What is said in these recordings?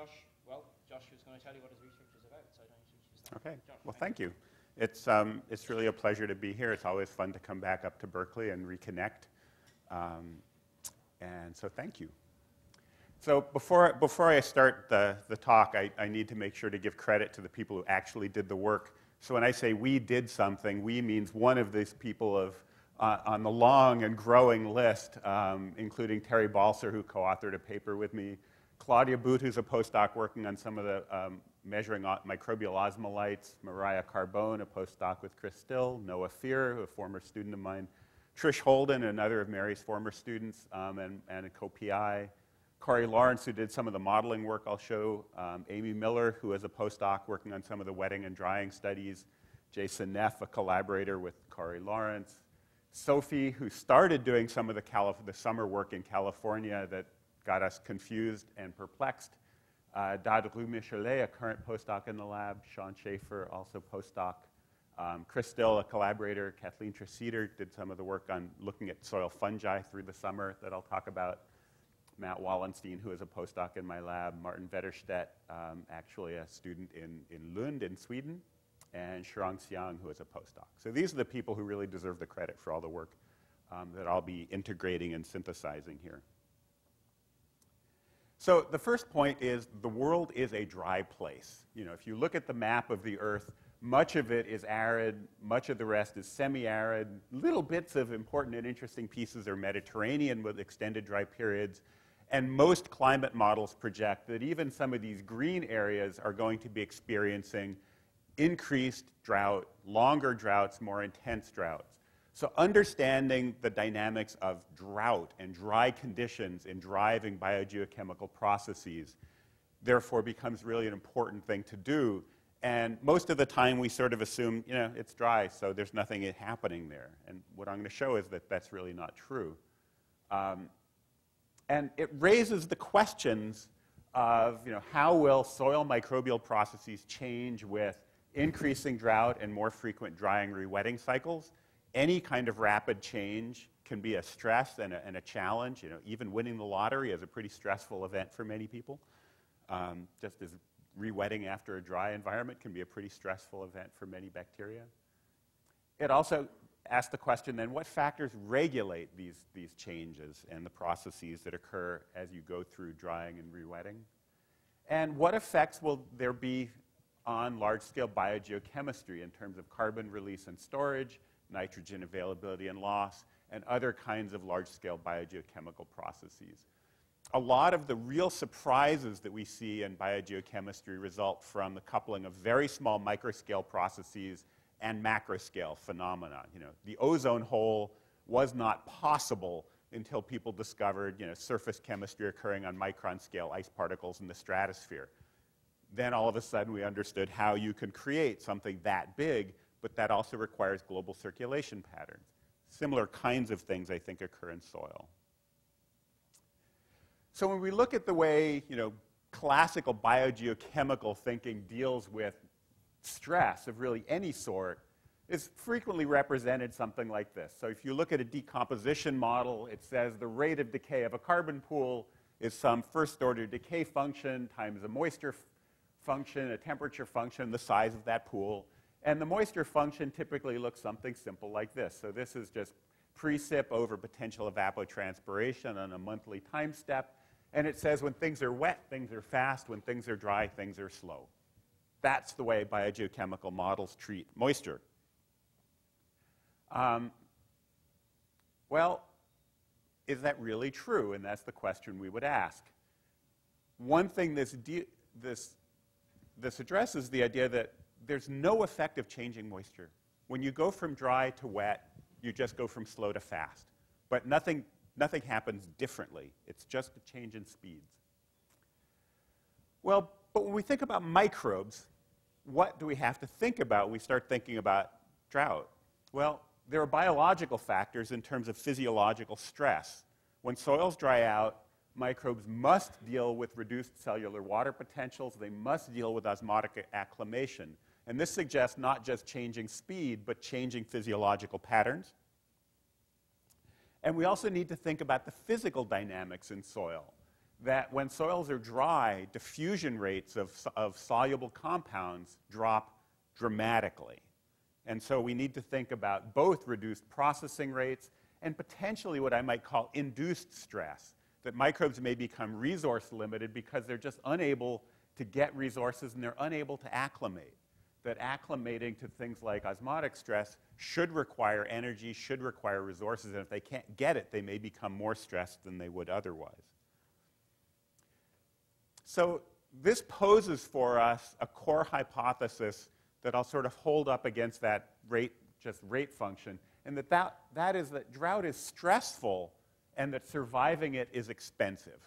Josh, well, Josh was going to tell you what his research is about, so I don't introduce that. Okay. Josh, Well, thank you. It's, um, it's really a pleasure to be here. It's always fun to come back up to Berkeley and reconnect. Um, and so thank you. So before, before I start the, the talk, I, I need to make sure to give credit to the people who actually did the work. So when I say we did something, we means one of these people of, uh, on the long and growing list, um, including Terry Balser, who co-authored a paper with me, Claudia Boot, who's a postdoc working on some of the um, measuring microbial osmolytes, Mariah Carbone, a postdoc with Chris Still, Noah Fierer, a former student of mine, Trish Holden, another of Mary's former students um, and, and a co-PI, Corey Lawrence, who did some of the modeling work I'll show, um, Amy Miller, who is a postdoc working on some of the wetting and drying studies, Jason Neff, a collaborator with Corey Lawrence, Sophie, who started doing some of the, the summer work in California that got us confused and perplexed, uh, Dadou Roux-Michollet, a current postdoc in the lab, Sean Schaeffer, also postdoc, um, Chris Still, a collaborator, Kathleen Treseder did some of the work on looking at soil fungi through the summer that I'll talk about. Matt Wallenstein, who is a postdoc in my lab, Martin Wetterstedt, um, actually a student in, in Lund in Sweden, and Shurong Xiang, who is a postdoc. So these are the people who really deserve the credit for all the work um, that I'll be integrating and synthesizing here. So the first point is the world is a dry place. You know, if you look at the map of the Earth, much of it is arid, much of the rest is semi-arid. Little bits of important and interesting pieces are Mediterranean with extended dry periods, and most climate models project that even some of these green areas are going to be experiencing increased drought, longer droughts, more intense droughts. So, understanding the dynamics of drought and dry conditions in driving biogeochemical processes, therefore, becomes really an important thing to do. And most of the time, we sort of assume, you know, it's dry, so there's nothing happening there. And what I'm going to show is that that's really not true. Um, and it raises the questions of you know, how will soil microbial processes change with increasing drought and more frequent drying rewetting cycles. Any kind of rapid change can be a stress and a, and a challenge. You know, even winning the lottery is a pretty stressful event for many people. Um, just as rewetting after a dry environment can be a pretty stressful event for many bacteria. It also asks the question then what factors regulate these, these changes and the processes that occur as you go through drying and rewetting? And what effects will there be on large scale biogeochemistry in terms of carbon release and storage, nitrogen availability and loss, and other kinds of large scale biogeochemical processes? A lot of the real surprises that we see in biogeochemistry result from the coupling of very small microscale processes and macroscale phenomena. You know, the ozone hole was not possible until people discovered you know, surface chemistry occurring on micron scale ice particles in the stratosphere. Then all of a sudden we understood how you can create something that big, but that also requires global circulation patterns. Similar kinds of things, I think, occur in soil. So when we look at the way you know, classical biogeochemical thinking deals with stress of really any sort is frequently represented something like this. So if you look at a decomposition model, it says the rate of decay of a carbon pool is some first order decay function times a moisture function, a temperature function, the size of that pool. And the moisture function typically looks something simple like this. So this is just precip over potential evapotranspiration on a monthly time step. And it says when things are wet, things are fast. When things are dry, things are slow. That's the way biogeochemical models treat moisture. Um, well, is that really true? And that's the question we would ask. One thing this, this, this addresses the idea that there's no effect of changing moisture. When you go from dry to wet, you just go from slow to fast. But nothing, nothing happens differently. It's just a change in speeds. Well, but when we think about microbes, what do we have to think about when we start thinking about drought? Well, there are biological factors in terms of physiological stress. When soils dry out, microbes must deal with reduced cellular water potentials. They must deal with osmotic acclimation. And this suggests not just changing speed, but changing physiological patterns. And we also need to think about the physical dynamics in soil. that when soils are dry, diffusion rates of, of soluble compounds drop dramatically. And so we need to think about both reduced processing rates and potentially what I might call induced stress, that microbes may become resource limited because they're just unable to get resources and they're unable to acclimate. That acclimating to things like osmotic stress should require energy, should require resources, and if they can't get it, they may become more stressed than they would otherwise. So this poses for us a core hypothesis that I'll sort of hold up against that rate, just rate function, and that, that that is that drought is stressful and that surviving it is expensive.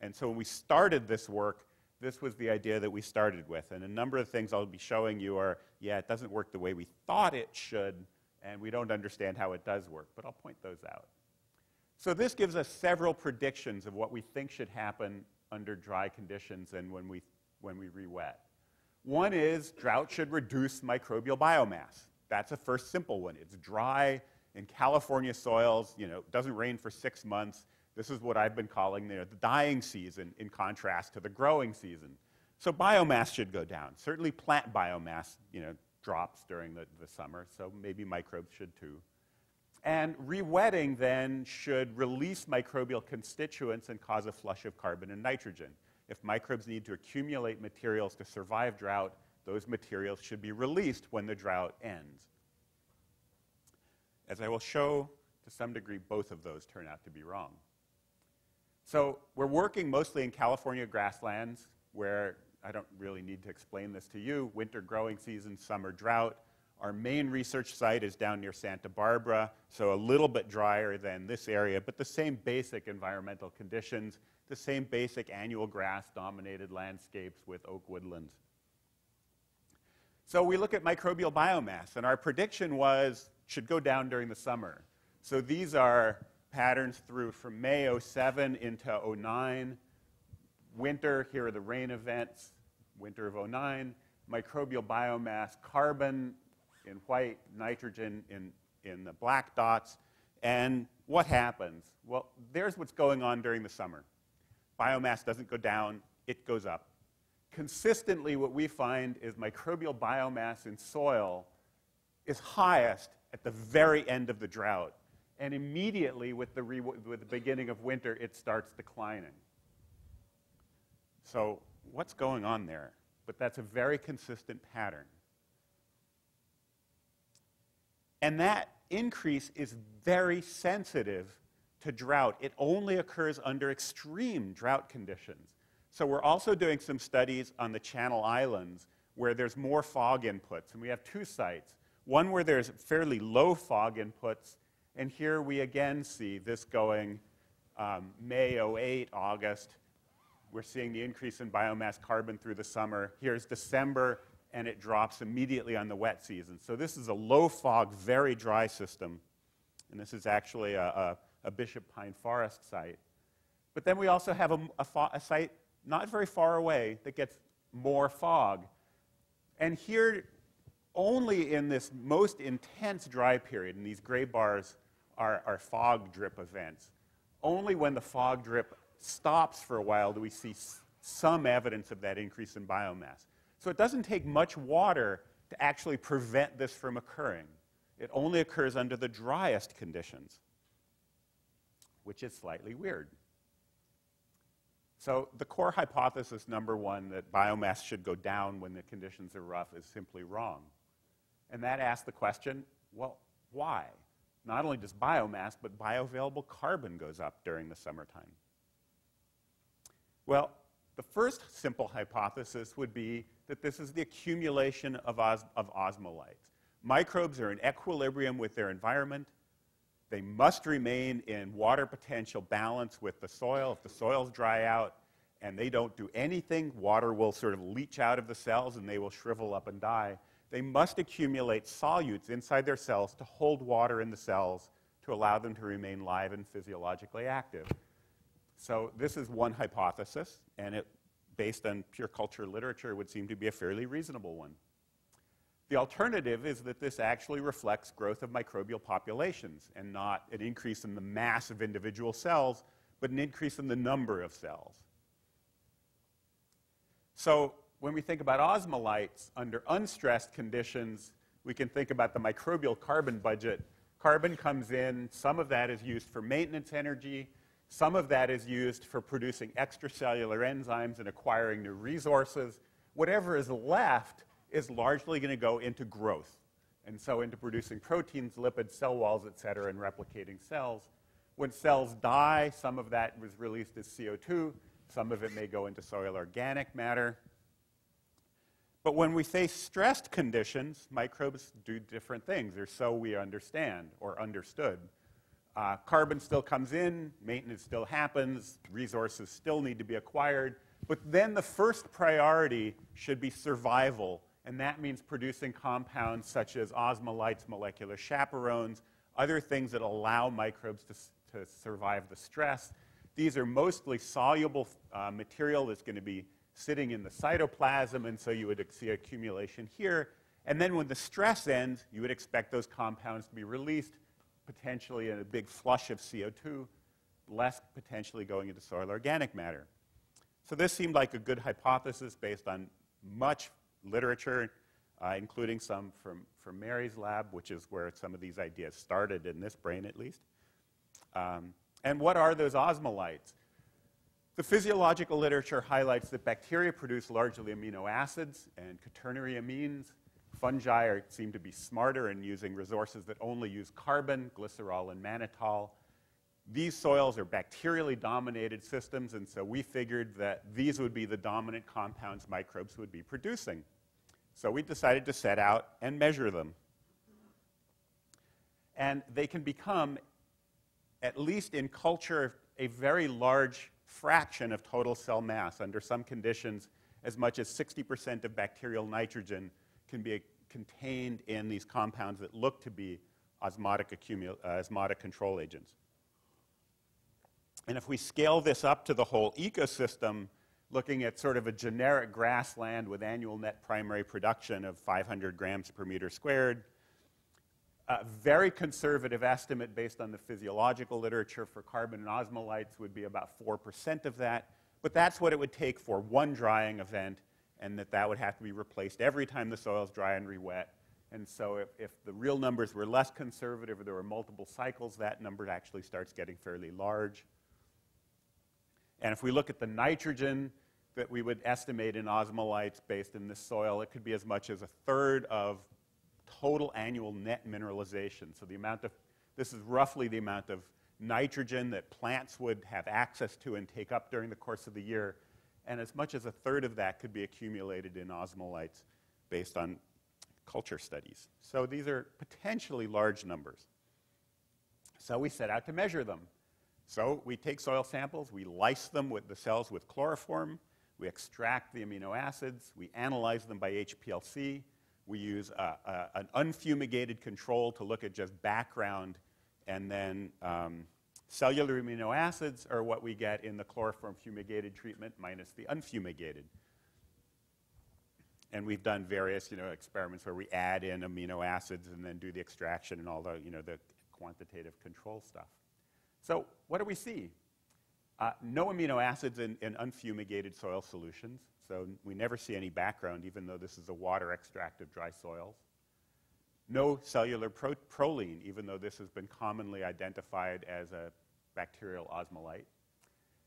And so when we started this work, this was the idea that we started with. And a number of things I'll be showing you are, yeah, it doesn't work the way we thought it should, and we don't understand how it does work, but I'll point those out. So this gives us several predictions of what we think should happen under dry conditions and when we, when we re-wet. One is drought should reduce microbial biomass. That's a first simple one. It's dry in California soils, you know, it doesn't rain for six months. This is what I've been calling the dying season in contrast to the growing season. So biomass should go down. Certainly plant biomass, you know, drops during the, the summer, so maybe microbes should too. And rewetting then should release microbial constituents and cause a flush of carbon and nitrogen. If microbes need to accumulate materials to survive drought, those materials should be released when the drought ends. As I will show to some degree, both of those turn out to be wrong. So we're working mostly in California grasslands where I don't really need to explain this to you. Winter growing season, summer drought. Our main research site is down near Santa Barbara, so a little bit drier than this area, but the same basic environmental conditions, the same basic annual grass dominated landscapes with oak woodlands. So we look at microbial biomass, and our prediction was should go down during the summer. So these are patterns through from May 07 into 09. Winter, here are the rain events, winter of 09. Microbial biomass, carbon in white, nitrogen in, in the black dots. And what happens? Well, there's what's going on during the summer. Biomass doesn't go down, it goes up. Consistently, what we find is microbial biomass in soil is highest at the very end of the drought and immediately with the, with the beginning of winter, it starts declining. So, what's going on there? But that's a very consistent pattern. And that increase is very sensitive to drought. It only occurs under extreme drought conditions. So, we're also doing some studies on the Channel Islands where there's more fog inputs. And we have two sites one where there's fairly low fog inputs and here we again see this going um, May 08, August. We're seeing the increase in biomass carbon through the summer. Here's December, and it drops immediately on the wet season. So this is a low fog, very dry system. And this is actually a, a, a Bishop Pine Forest site. But then we also have a, a site not very far away that gets more fog. And here, only in this most intense dry period, in these gray bars, are, fog drip events. Only when the fog drip stops for a while do we see some evidence of that increase in biomass. So it doesn't take much water to actually prevent this from occurring. It only occurs under the driest conditions, which is slightly weird. So the core hypothesis number one, that biomass should go down when the conditions are rough, is simply wrong. And that asks the question, well, why? Not only does biomass, but bioavailable carbon goes up during the summertime. Well, the first simple hypothesis would be that this is the accumulation of, os of osmolytes. Microbes are in equilibrium with their environment. They must remain in water potential balance with the soil. If the soils dry out and they don't do anything, water will sort of leach out of the cells and they will shrivel up and die they must accumulate solutes inside their cells to hold water in the cells to allow them to remain live and physiologically active. So this is one hypothesis, and it, based on pure culture literature, would seem to be a fairly reasonable one. The alternative is that this actually reflects growth of microbial populations and not an increase in the mass of individual cells, but an increase in the number of cells. So when we think about osmolytes under unstressed conditions, we can think about the microbial carbon budget. Carbon comes in, some of that is used for maintenance energy, some of that is used for producing extracellular enzymes and acquiring new resources. Whatever is left is largely going to go into growth, and so into producing proteins, lipids, cell walls, et cetera, and replicating cells. When cells die, some of that was released as CO2, some of it may go into soil organic matter. But when we say stressed conditions, microbes do different things, or so we understand or understood. Uh, carbon still comes in, maintenance still happens, resources still need to be acquired, but then the first priority should be survival, and that means producing compounds such as osmolytes, molecular chaperones, other things that allow microbes to, to survive the stress. These are mostly soluble uh, material that's going to be sitting in the cytoplasm, and so you would see accumulation here. And then when the stress ends, you would expect those compounds to be released, potentially in a big flush of CO2, less potentially going into soil organic matter. So this seemed like a good hypothesis based on much literature, uh, including some from, from Mary's lab, which is where some of these ideas started, in this brain at least. Um, and what are those osmolytes? The physiological literature highlights that bacteria produce largely amino acids and quaternary amines. Fungi are, seem to be smarter in using resources that only use carbon, glycerol, and mannitol. These soils are bacterially dominated systems, and so we figured that these would be the dominant compounds microbes would be producing. So we decided to set out and measure them. And they can become, at least in culture, a very large fraction of total cell mass. Under some conditions, as much as 60% of bacterial nitrogen can be contained in these compounds that look to be osmotic, uh, osmotic control agents. And if we scale this up to the whole ecosystem, looking at sort of a generic grassland with annual net primary production of 500 grams per meter squared, a very conservative estimate based on the physiological literature for carbon and osmolytes would be about 4% of that. But that's what it would take for one drying event, and that that would have to be replaced every time the soil's dry and re-wet. And so if, if the real numbers were less conservative or there were multiple cycles, that number actually starts getting fairly large. And if we look at the nitrogen that we would estimate in osmolytes based in this soil, it could be as much as a third of total annual net mineralization. So the amount of, this is roughly the amount of nitrogen that plants would have access to and take up during the course of the year. And as much as a third of that could be accumulated in osmolytes based on culture studies. So these are potentially large numbers. So we set out to measure them. So we take soil samples, we lyse them with the cells with chloroform, we extract the amino acids, we analyze them by HPLC, we use an unfumigated control to look at just background, and then um, cellular amino acids are what we get in the chloroform fumigated treatment minus the unfumigated. And we've done various, you know, experiments where we add in amino acids and then do the extraction and all the, you know, the quantitative control stuff. So what do we see? Uh, no amino acids in, in unfumigated soil solutions. So we never see any background, even though this is a water extract of dry soils. No cellular pro proline, even though this has been commonly identified as a bacterial osmolyte.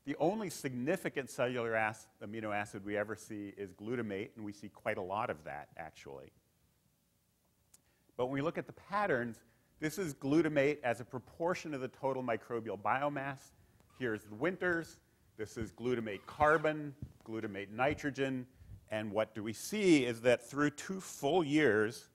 The only significant cellular amino acid we ever see is glutamate, and we see quite a lot of that, actually. But when we look at the patterns, this is glutamate as a proportion of the total microbial biomass. Here's the winters. This is glutamate carbon, glutamate nitrogen. And what do we see is that through two full years,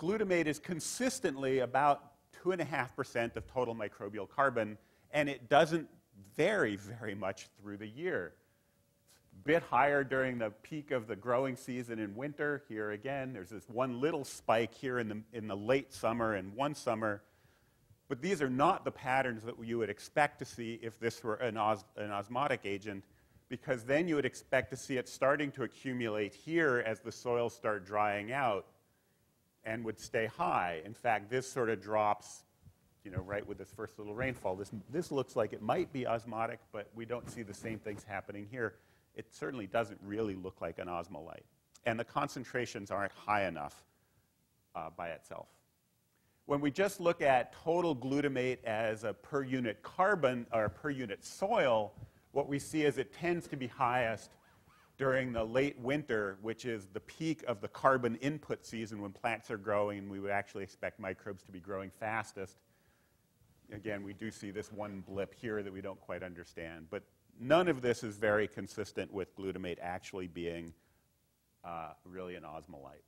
glutamate is consistently about 2.5% of total microbial carbon, and it doesn't vary very much through the year. A bit higher during the peak of the growing season in winter. Here again, there's this one little spike here in the, in the late summer and one summer. But these are not the patterns that you would expect to see if this were an, os an osmotic agent because then you would expect to see it starting to accumulate here as the soils start drying out and would stay high. In fact, this sort of drops, you know, right with this first little rainfall. This, this looks like it might be osmotic, but we don't see the same things happening here. it certainly doesn't really look like an osmolyte. And the concentrations aren't high enough uh, by itself. When we just look at total glutamate as a per unit carbon or per unit soil, what we see is it tends to be highest during the late winter, which is the peak of the carbon input season when plants are growing, we would actually expect microbes to be growing fastest. Again, we do see this one blip here that we don't quite understand, but none of this is very consistent with glutamate actually being uh, really an osmolyte.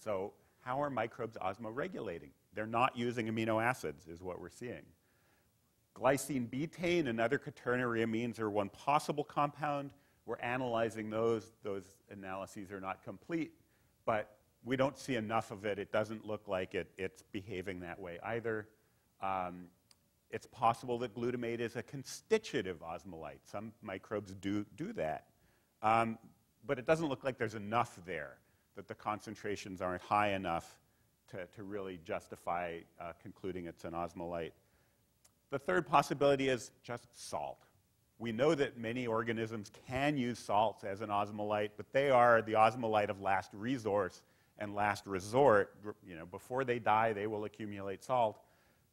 So, how are microbes osmoregulating? They're not using amino acids, is what we're seeing. Glycine betaine and other quaternary amines are one possible compound. We're analyzing those. Those analyses are not complete, but we don't see enough of it. It doesn't look like it, it's behaving that way either. Um, it's possible that glutamate is a constitutive osmolyte. Some microbes do, do that. Um, but it doesn't look like there's enough there, that the concentrations aren't high enough to, to really justify uh, concluding it's an osmolyte. The third possibility is just salt. We know that many organisms can use salts as an osmolyte, but they are the osmolyte of last resource and last resort. You know, before they die, they will accumulate salt.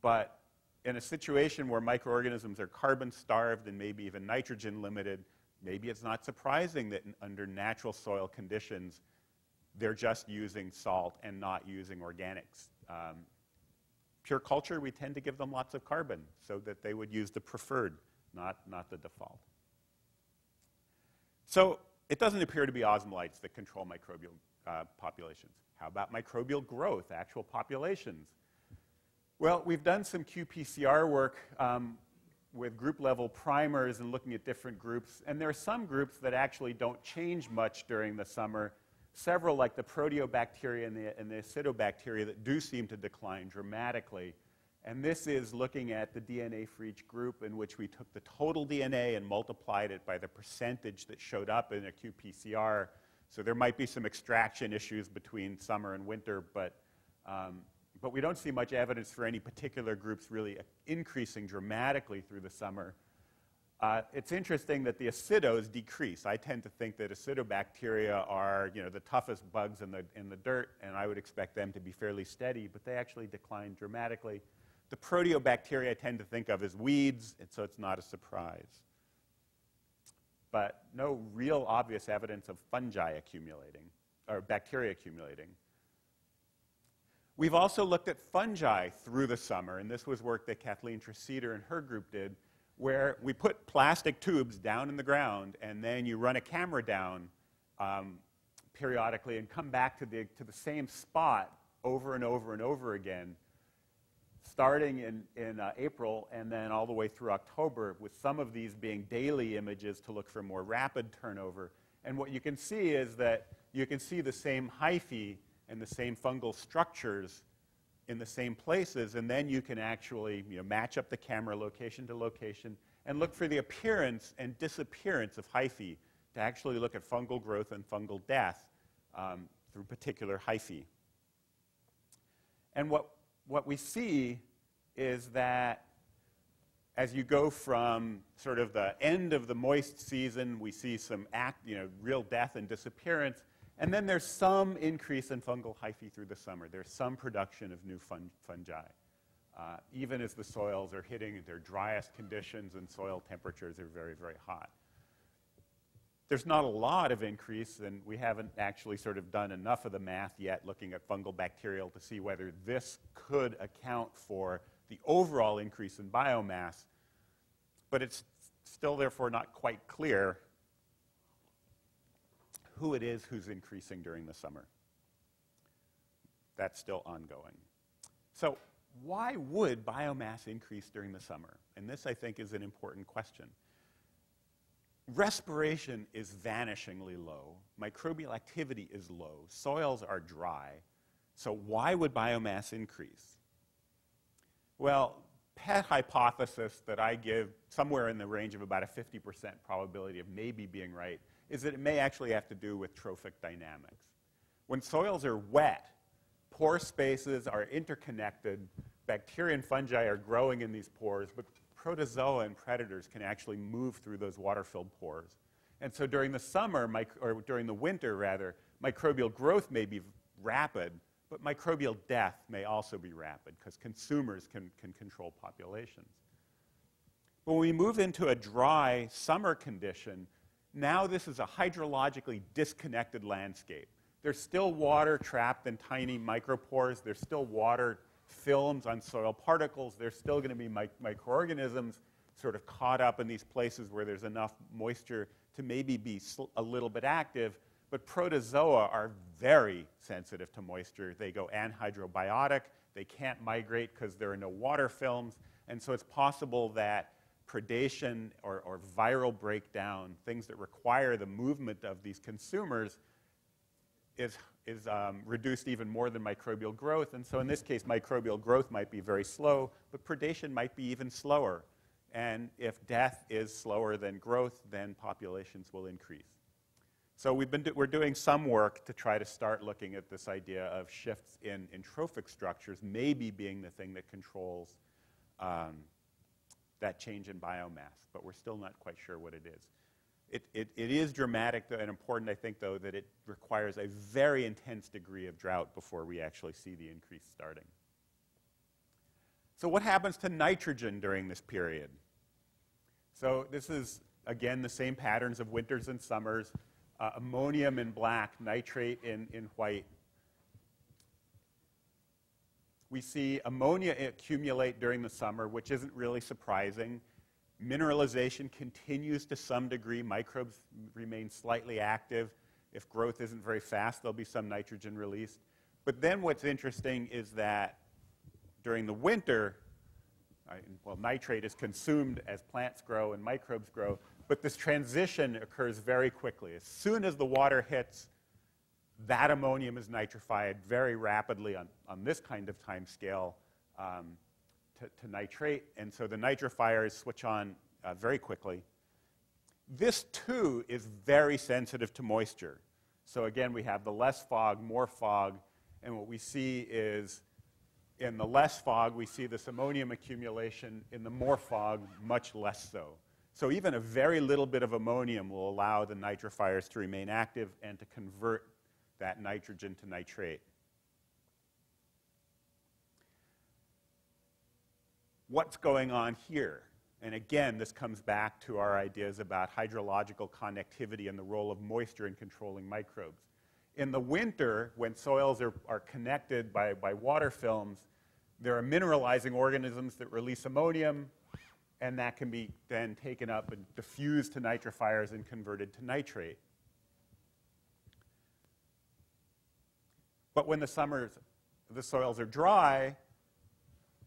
But in a situation where microorganisms are carbon starved and maybe even nitrogen limited, maybe it's not surprising that under natural soil conditions, they're just using salt and not using organics. Um, pure culture, we tend to give them lots of carbon so that they would use the preferred, not, not the default. So it doesn't appear to be osmolytes that control microbial uh, populations. How about microbial growth, actual populations? Well, we've done some qPCR work um, with group level primers and looking at different groups. And there are some groups that actually don't change much during the summer. Several, like the proteobacteria and the, and the acidobacteria, that do seem to decline dramatically. And this is looking at the DNA for each group in which we took the total DNA and multiplied it by the percentage that showed up in a qPCR. So there might be some extraction issues between summer and winter, but um, but we don't see much evidence for any particular groups really increasing dramatically through the summer. Uh, it's interesting that the acidos decrease. I tend to think that acidobacteria are you know, the toughest bugs in the, in the dirt, and I would expect them to be fairly steady, but they actually decline dramatically. The proteobacteria I tend to think of as weeds, and so it's not a surprise. But no real obvious evidence of fungi accumulating, or bacteria accumulating. We've also looked at fungi through the summer, and this was work that Kathleen Treseder and her group did, where we put plastic tubes down in the ground, and then you run a camera down um, periodically and come back to the, to the same spot over and over and over again, starting in, in uh, April and then all the way through October, with some of these being daily images to look for more rapid turnover. And what you can see is that you can see the same hyphae and the same fungal structures in the same places, and then you can actually you know, match up the camera location to location and look for the appearance and disappearance of hyphae to actually look at fungal growth and fungal death um, through particular hyphae. And what, what we see is that as you go from sort of the end of the moist season, we see some act, you know, real death and disappearance, and then there's some increase in fungal hyphae through the summer. There's some production of new fun fungi, uh, even as the soils are hitting their driest conditions and soil temperatures are very, very hot. There's not a lot of increase, and we haven't actually sort of done enough of the math yet looking at fungal bacterial to see whether this could account for the overall increase in biomass. But it's still, therefore, not quite clear who it is who's increasing during the summer. That's still ongoing. So, why would biomass increase during the summer? And this, I think, is an important question. Respiration is vanishingly low, microbial activity is low, soils are dry. So, why would biomass increase? Well, pet hypothesis that I give somewhere in the range of about a 50% probability of maybe being right is that it may actually have to do with trophic dynamics. When soils are wet, pore spaces are interconnected, bacteria and fungi are growing in these pores, but protozoa and predators can actually move through those water-filled pores. And so during the summer, or during the winter rather, microbial growth may be rapid, but microbial death may also be rapid because consumers can, can control populations. When we move into a dry summer condition, now this is a hydrologically disconnected landscape. There's still water trapped in tiny micropores. There's still water films on soil particles. There's still going to be mi microorganisms sort of caught up in these places where there's enough moisture to maybe be a little bit active. But protozoa are very sensitive to moisture. They go anhydrobiotic. They can't migrate because there are no water films. And so it's possible that predation or, or viral breakdown, things that require the movement of these consumers, is, is um, reduced even more than microbial growth. And so in this case, microbial growth might be very slow, but predation might be even slower. And if death is slower than growth, then populations will increase. So we've been do we're doing some work to try to start looking at this idea of shifts in, in trophic structures maybe being the thing that controls um, that change in biomass, but we're still not quite sure what it is. It, it, it is dramatic and important, I think, though, that it requires a very intense degree of drought before we actually see the increase starting. So what happens to nitrogen during this period? So this is, again, the same patterns of winters and summers. Uh, ammonium in black, nitrate in, in white, we see ammonia accumulate during the summer, which isn't really surprising. Mineralization continues to some degree. Microbes remain slightly active. If growth isn't very fast, there'll be some nitrogen released. But then what's interesting is that during the winter, well, nitrate is consumed as plants grow and microbes grow, but this transition occurs very quickly. As soon as the water hits that ammonium is nitrified very rapidly on, on this kind of time scale um, to, to, nitrate, and so the nitrifiers switch on uh, very quickly. This, too, is very sensitive to moisture. So again, we have the less fog, more fog, and what we see is in the less fog, we see this ammonium accumulation. In the more fog, much less so. So even a very little bit of ammonium will allow the nitrifiers to remain active and to convert that nitrogen to nitrate. What's going on here? And again, this comes back to our ideas about hydrological connectivity and the role of moisture in controlling microbes. In the winter, when soils are, are connected by, by water films, there are mineralizing organisms that release ammonium, and that can be then taken up and diffused to nitrifiers and converted to nitrate. But when the summers, the soils are dry,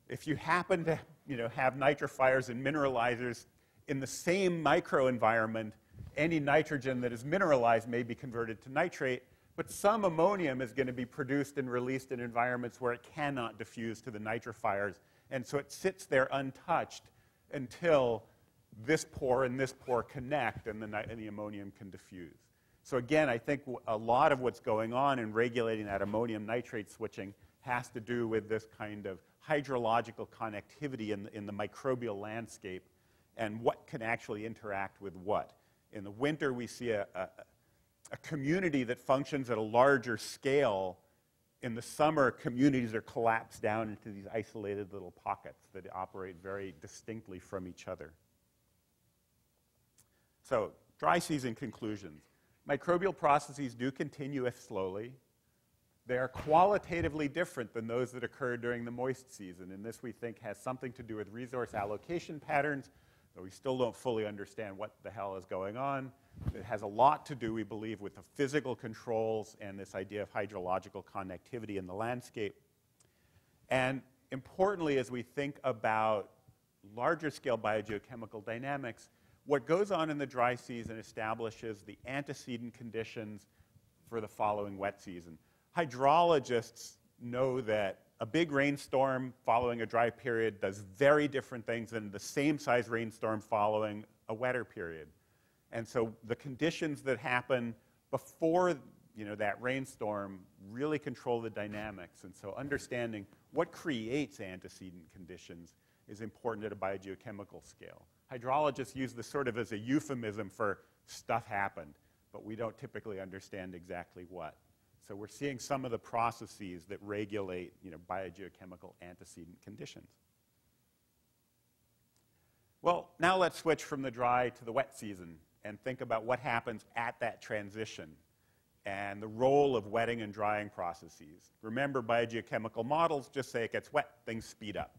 if you happen to you know, have nitrifiers and mineralizers in the same microenvironment, any nitrogen that is mineralized may be converted to nitrate, but some ammonium is going to be produced and released in environments where it cannot diffuse to the nitrifiers. And so it sits there untouched until this pore and this pore connect and the, and the ammonium can diffuse. So again, I think a lot of what's going on in regulating that ammonium nitrate switching has to do with this kind of hydrological connectivity in the, in the microbial landscape and what can actually interact with what. In the winter, we see a, a, a community that functions at a larger scale. In the summer, communities are collapsed down into these isolated little pockets that operate very distinctly from each other. So, dry season conclusions. Microbial processes do continue if slowly. They are qualitatively different than those that occur during the moist season, and this we think has something to do with resource allocation patterns, though we still don't fully understand what the hell is going on. It has a lot to do, we believe, with the physical controls and this idea of hydrological connectivity in the landscape. And importantly, as we think about larger scale biogeochemical dynamics, what goes on in the dry season establishes the antecedent conditions for the following wet season. Hydrologists know that a big rainstorm following a dry period does very different things than the same size rainstorm following a wetter period. And so the conditions that happen before you know, that rainstorm really control the dynamics. And so understanding what creates antecedent conditions is important at a biogeochemical scale hydrologists use this sort of as a euphemism for stuff happened, but we don't typically understand exactly what. So we're seeing some of the processes that regulate you know, biogeochemical antecedent conditions. Well, now let's switch from the dry to the wet season and think about what happens at that transition and the role of wetting and drying processes. Remember, biogeochemical models just say it gets wet, things speed up.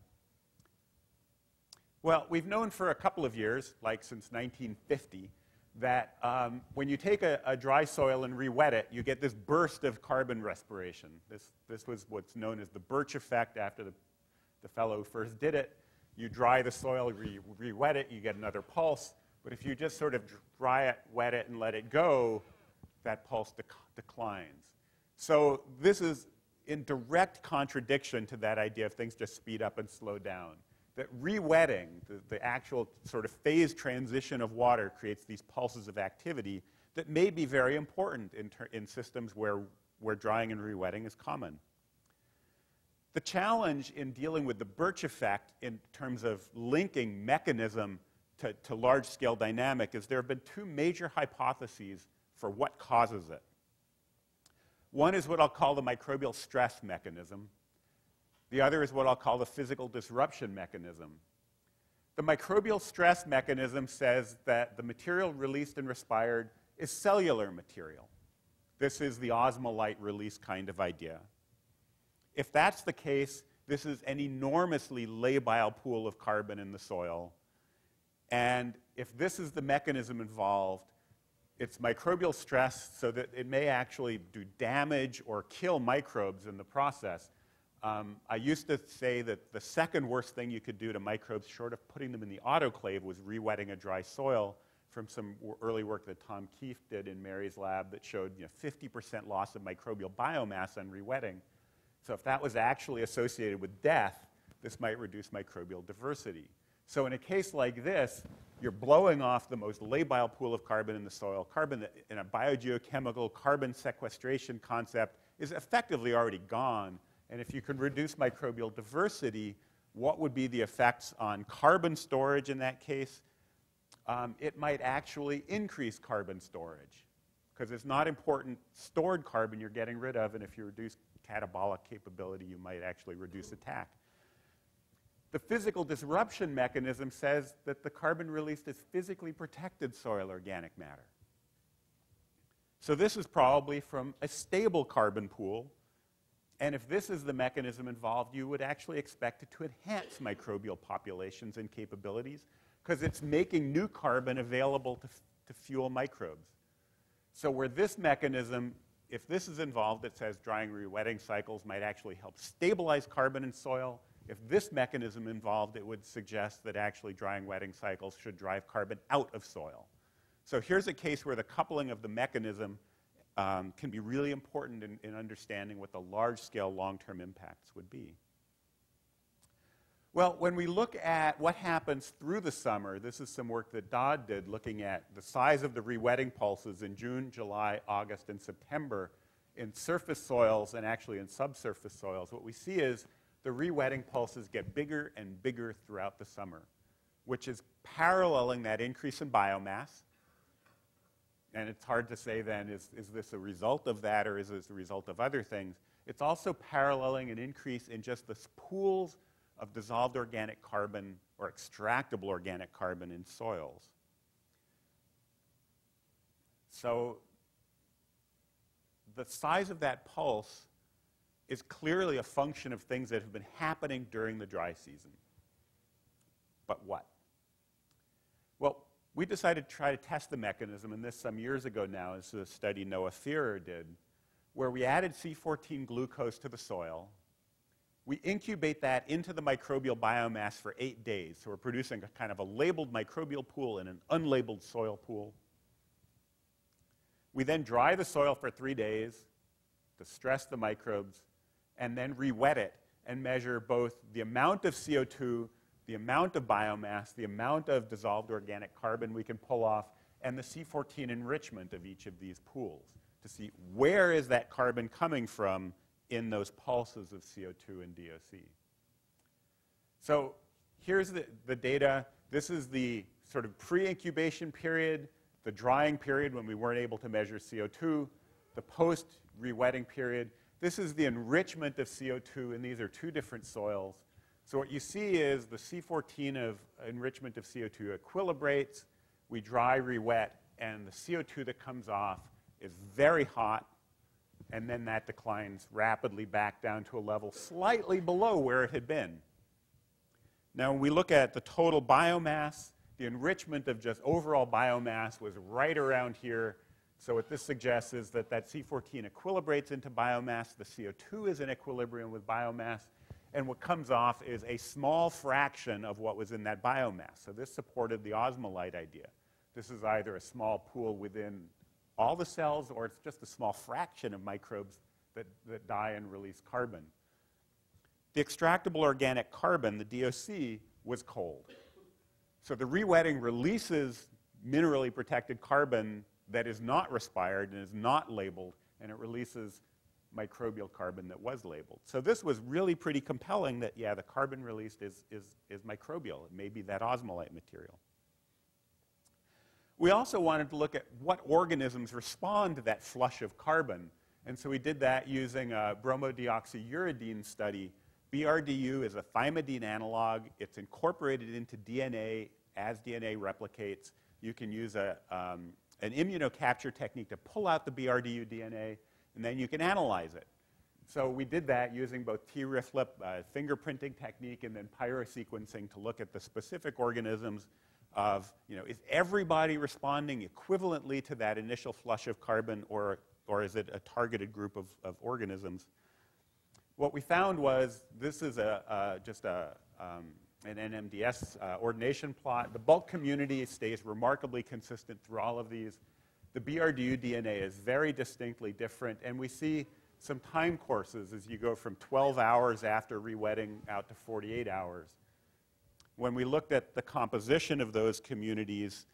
Well, we've known for a couple of years, like since 1950, that um, when you take a, a, dry soil and re-wet it, you get this burst of carbon respiration. This, this was what's known as the Birch effect after the, the fellow first did it. You dry the soil, re, re-wet it, you get another pulse. But if you just sort of dry it, wet it, and let it go, that pulse dec declines. So this is in direct contradiction to that idea of things just speed up and slow down that re-wetting, the, the, actual sort of phase transition of water, creates these pulses of activity that may be very important in, in systems where, where drying and re-wetting is common. The challenge in dealing with the Birch effect in terms of linking mechanism to, to large-scale dynamic is there have been two major hypotheses for what causes it. One is what I'll call the microbial stress mechanism, the other is what I'll call the physical disruption mechanism. The microbial stress mechanism says that the material released and respired is cellular material. This is the osmolyte release kind of idea. If that's the case, this is an enormously labile pool of carbon in the soil. And if this is the mechanism involved, it's microbial stress so that it may actually do damage or kill microbes in the process. Um, I used to say that the second worst thing you could do to microbes, short of putting them in the autoclave, was re-wetting a dry soil from some early work that Tom Kieft did in Mary's lab that showed you know, 50% loss of microbial biomass on re-wetting. So if that was actually associated with death, this might reduce microbial diversity. So in a case like this, you're blowing off the most labile pool of carbon in the soil. Carbon in a biogeochemical carbon sequestration concept is effectively already gone and if you could reduce microbial diversity, what would be the effects on carbon storage in that case? Um, it might actually increase carbon storage because it's not important stored carbon you're getting rid of, and if you reduce catabolic capability, you might actually reduce attack. The physical disruption mechanism says that the carbon released is physically protected soil organic matter. So this is probably from a stable carbon pool and if this is the mechanism involved, you would actually expect it to enhance microbial populations and capabilities because it's making new carbon available to, to fuel microbes. So where this mechanism, if this is involved, it says drying re-wetting cycles might actually help stabilize carbon in soil. If this mechanism involved, it would suggest that actually drying wetting cycles should drive carbon out of soil. So here's a case where the coupling of the mechanism um, can be really important in, in understanding what the large scale long term impacts would be. Well, when we look at what happens through the summer, this is some work that Dodd did looking at the size of the rewetting pulses in June, July, August, and September in surface soils and actually in subsurface soils. What we see is the rewetting pulses get bigger and bigger throughout the summer, which is paralleling that increase in biomass and it's hard to say then, is, is this a result of that or is this a result of other things? It's also paralleling an increase in just the pools of dissolved organic carbon or extractable organic carbon in soils. So the size of that pulse is clearly a function of things that have been happening during the dry season. But what? We decided to try to test the mechanism, and this some years ago now is a study Noah Fierer did, where we added C14 glucose to the soil. We incubate that into the microbial biomass for eight days. So we're producing a kind of a labeled microbial pool in an unlabeled soil pool. We then dry the soil for three days to stress the microbes, and then re-wet it and measure both the amount of CO2 the amount of biomass, the amount of dissolved organic carbon we can pull off, and the C14 enrichment of each of these pools to see where is that carbon coming from in those pulses of CO2 and DOC. So here's the, the data. This is the sort of pre-incubation period the drying period when we weren't able to measure CO2, the post rewetting period. This is the enrichment of CO2, and these are two different soils. So what you see is the C14 of enrichment of CO2 equilibrates, we dry, rewet, and the CO2 that comes off is very hot, and then that declines rapidly back down to a level slightly below where it had been. Now, when we look at the total biomass, the enrichment of just overall biomass was right around here. So what this suggests is that that C14 equilibrates into biomass, the CO2 is in equilibrium with biomass, and what comes off is a small fraction of what was in that biomass. So this supported the osmolyte idea. This is either a small pool within all the cells or it's just a small fraction of microbes that, that die and release carbon. The extractable organic carbon, the DOC, was cold. So the rewetting releases minerally protected carbon that is not respired and is not labeled, and it releases microbial carbon that was labeled. So this was really pretty compelling that, yeah, the carbon released is, is, is microbial. It may be that osmolyte material. We also wanted to look at what organisms respond to that flush of carbon. And so we did that using a bromodeoxyuridine study. BRDU is a thymidine analog. It's incorporated into DNA as DNA replicates. You can use a, um, an immunocapture technique to pull out the BRDU DNA and then you can analyze it. So we did that using both T-RFLP, uh, fingerprinting technique, and then pyrosequencing to look at the specific organisms of, you know, is everybody responding equivalently to that initial flush of carbon, or, or is it a targeted group of, of organisms? What we found was this is a, uh, just a, um, an NMDS uh, ordination plot. The bulk community stays remarkably consistent through all of these. The BRDU DNA is very distinctly different, and we see some time courses as you go from 12 hours after rewetting out to 48 hours. When we looked at the composition of those communities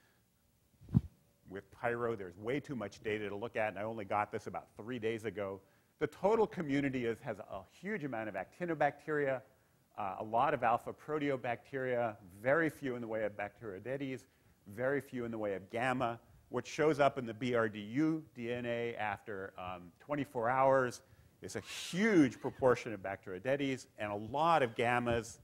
with Pyro, there's way too much data to look at, and I only got this about three days ago. The total community is, has a huge amount of actinobacteria, uh, a lot of alpha proteobacteria, very few in the way of Bacteroidetes, very few in the way of gamma what shows up in the BRDU DNA after um, 24 hours is a huge proportion of Bacteroidetes and a lot of gammas,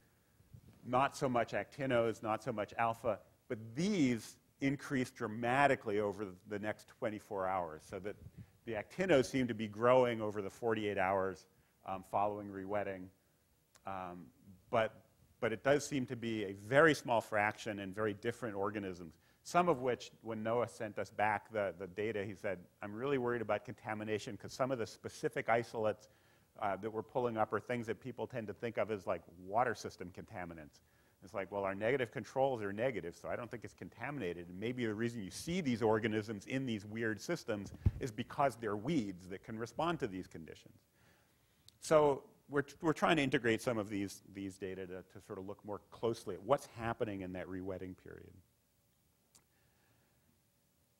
not so much actinos, not so much alpha, but these increase dramatically over the next 24 hours, so that the actinos seem to be growing over the 48 hours um, following rewetting. Um, but, but it does seem to be a very small fraction and very different organisms. Some of which, when Noah sent us back the, the data, he said, I'm really worried about contamination because some of the specific isolates uh, that we're pulling up are things that people tend to think of as like water system contaminants. It's like, well, our negative controls are negative, so I don't think it's contaminated. And maybe the reason you see these organisms in these weird systems is because they're weeds that can respond to these conditions. So we're, we're trying to integrate some of these, these data to, to sort of look more closely at what's happening in that rewetting period.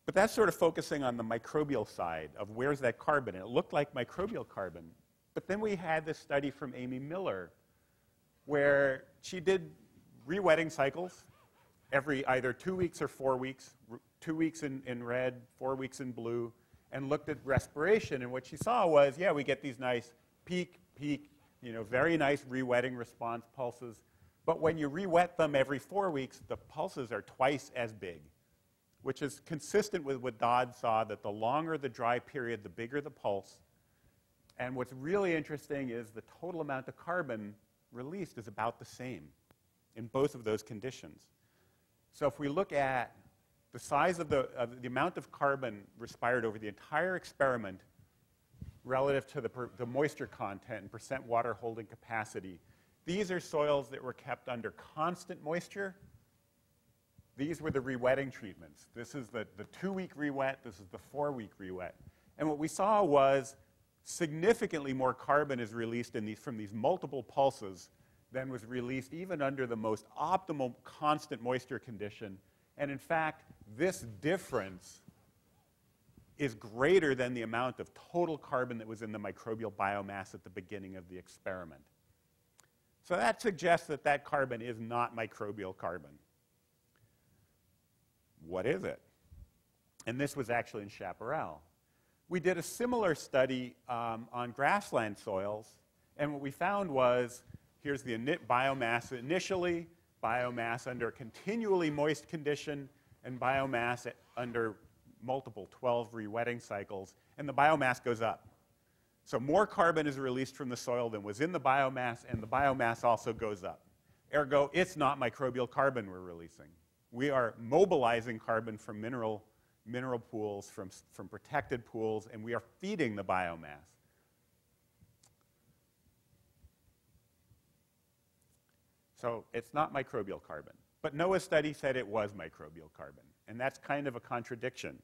But that's sort of focusing on the microbial side of where's that carbon. And it looked like microbial carbon. But then we had this study from Amy Miller where she did rewetting cycles every either two weeks or four weeks, two weeks in, in red, four weeks in blue, and looked at respiration. And what she saw was, yeah, we get these nice peak, peak, you know, very nice rewetting response pulses. But when you rewet them every four weeks, the pulses are twice as big which is consistent with what Dodd saw that the longer the dry period, the bigger the pulse. And what's really interesting is the total amount of carbon released is about the same in both of those conditions. So if we look at the size of the, of the amount of carbon respired over the entire experiment relative to the, per, the moisture content and percent water holding capacity, these are soils that were kept under constant moisture these were the rewetting treatments. This is the, the two-week rewet. This is the four-week rewet. And what we saw was significantly more carbon is released in these, from these multiple pulses than was released even under the most optimal constant moisture condition. And in fact, this difference is greater than the amount of total carbon that was in the microbial biomass at the beginning of the experiment. So that suggests that that carbon is not microbial carbon. What is it? And this was actually in Chaparral. We did a similar study um, on grassland soils, and what we found was here's the biomass initially, biomass under continually moist condition, and biomass under multiple 12 rewetting cycles, and the biomass goes up. So more carbon is released from the soil than was in the biomass, and the biomass also goes up. Ergo, it's not microbial carbon we're releasing. We are mobilizing carbon from mineral, mineral pools, from, from protected pools, and we are feeding the biomass. So it's not microbial carbon. But Noah's study said it was microbial carbon, and that's kind of a contradiction.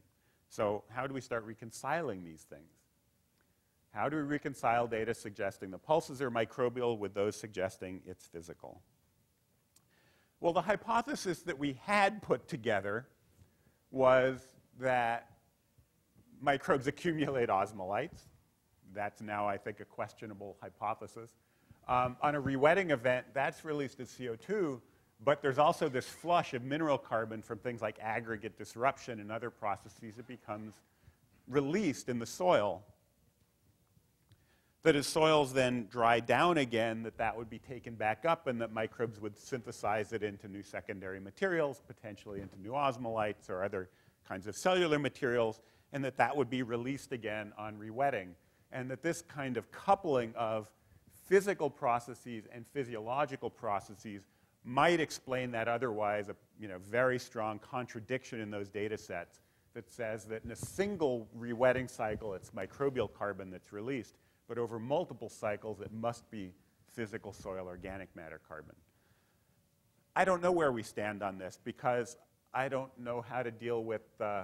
So how do we start reconciling these things? How do we reconcile data suggesting the pulses are microbial with those suggesting it's physical? Well, the hypothesis that we had put together was that microbes accumulate osmolytes. That's now, I think, a questionable hypothesis. Um, on a rewetting event, that's released as CO2, but there's also this flush of mineral carbon from things like aggregate disruption and other processes that becomes released in the soil that as soils then dry down again, that that would be taken back up and that microbes would synthesize it into new secondary materials, potentially into new osmolytes or other kinds of cellular materials, and that that would be released again on rewetting. And that this kind of coupling of physical processes and physiological processes might explain that otherwise a you know, very strong contradiction in those data sets that says that in a single rewetting cycle, it's microbial carbon that's released but over multiple cycles, it must be physical soil organic matter carbon. I don't know where we stand on this because I don't know how to deal with uh,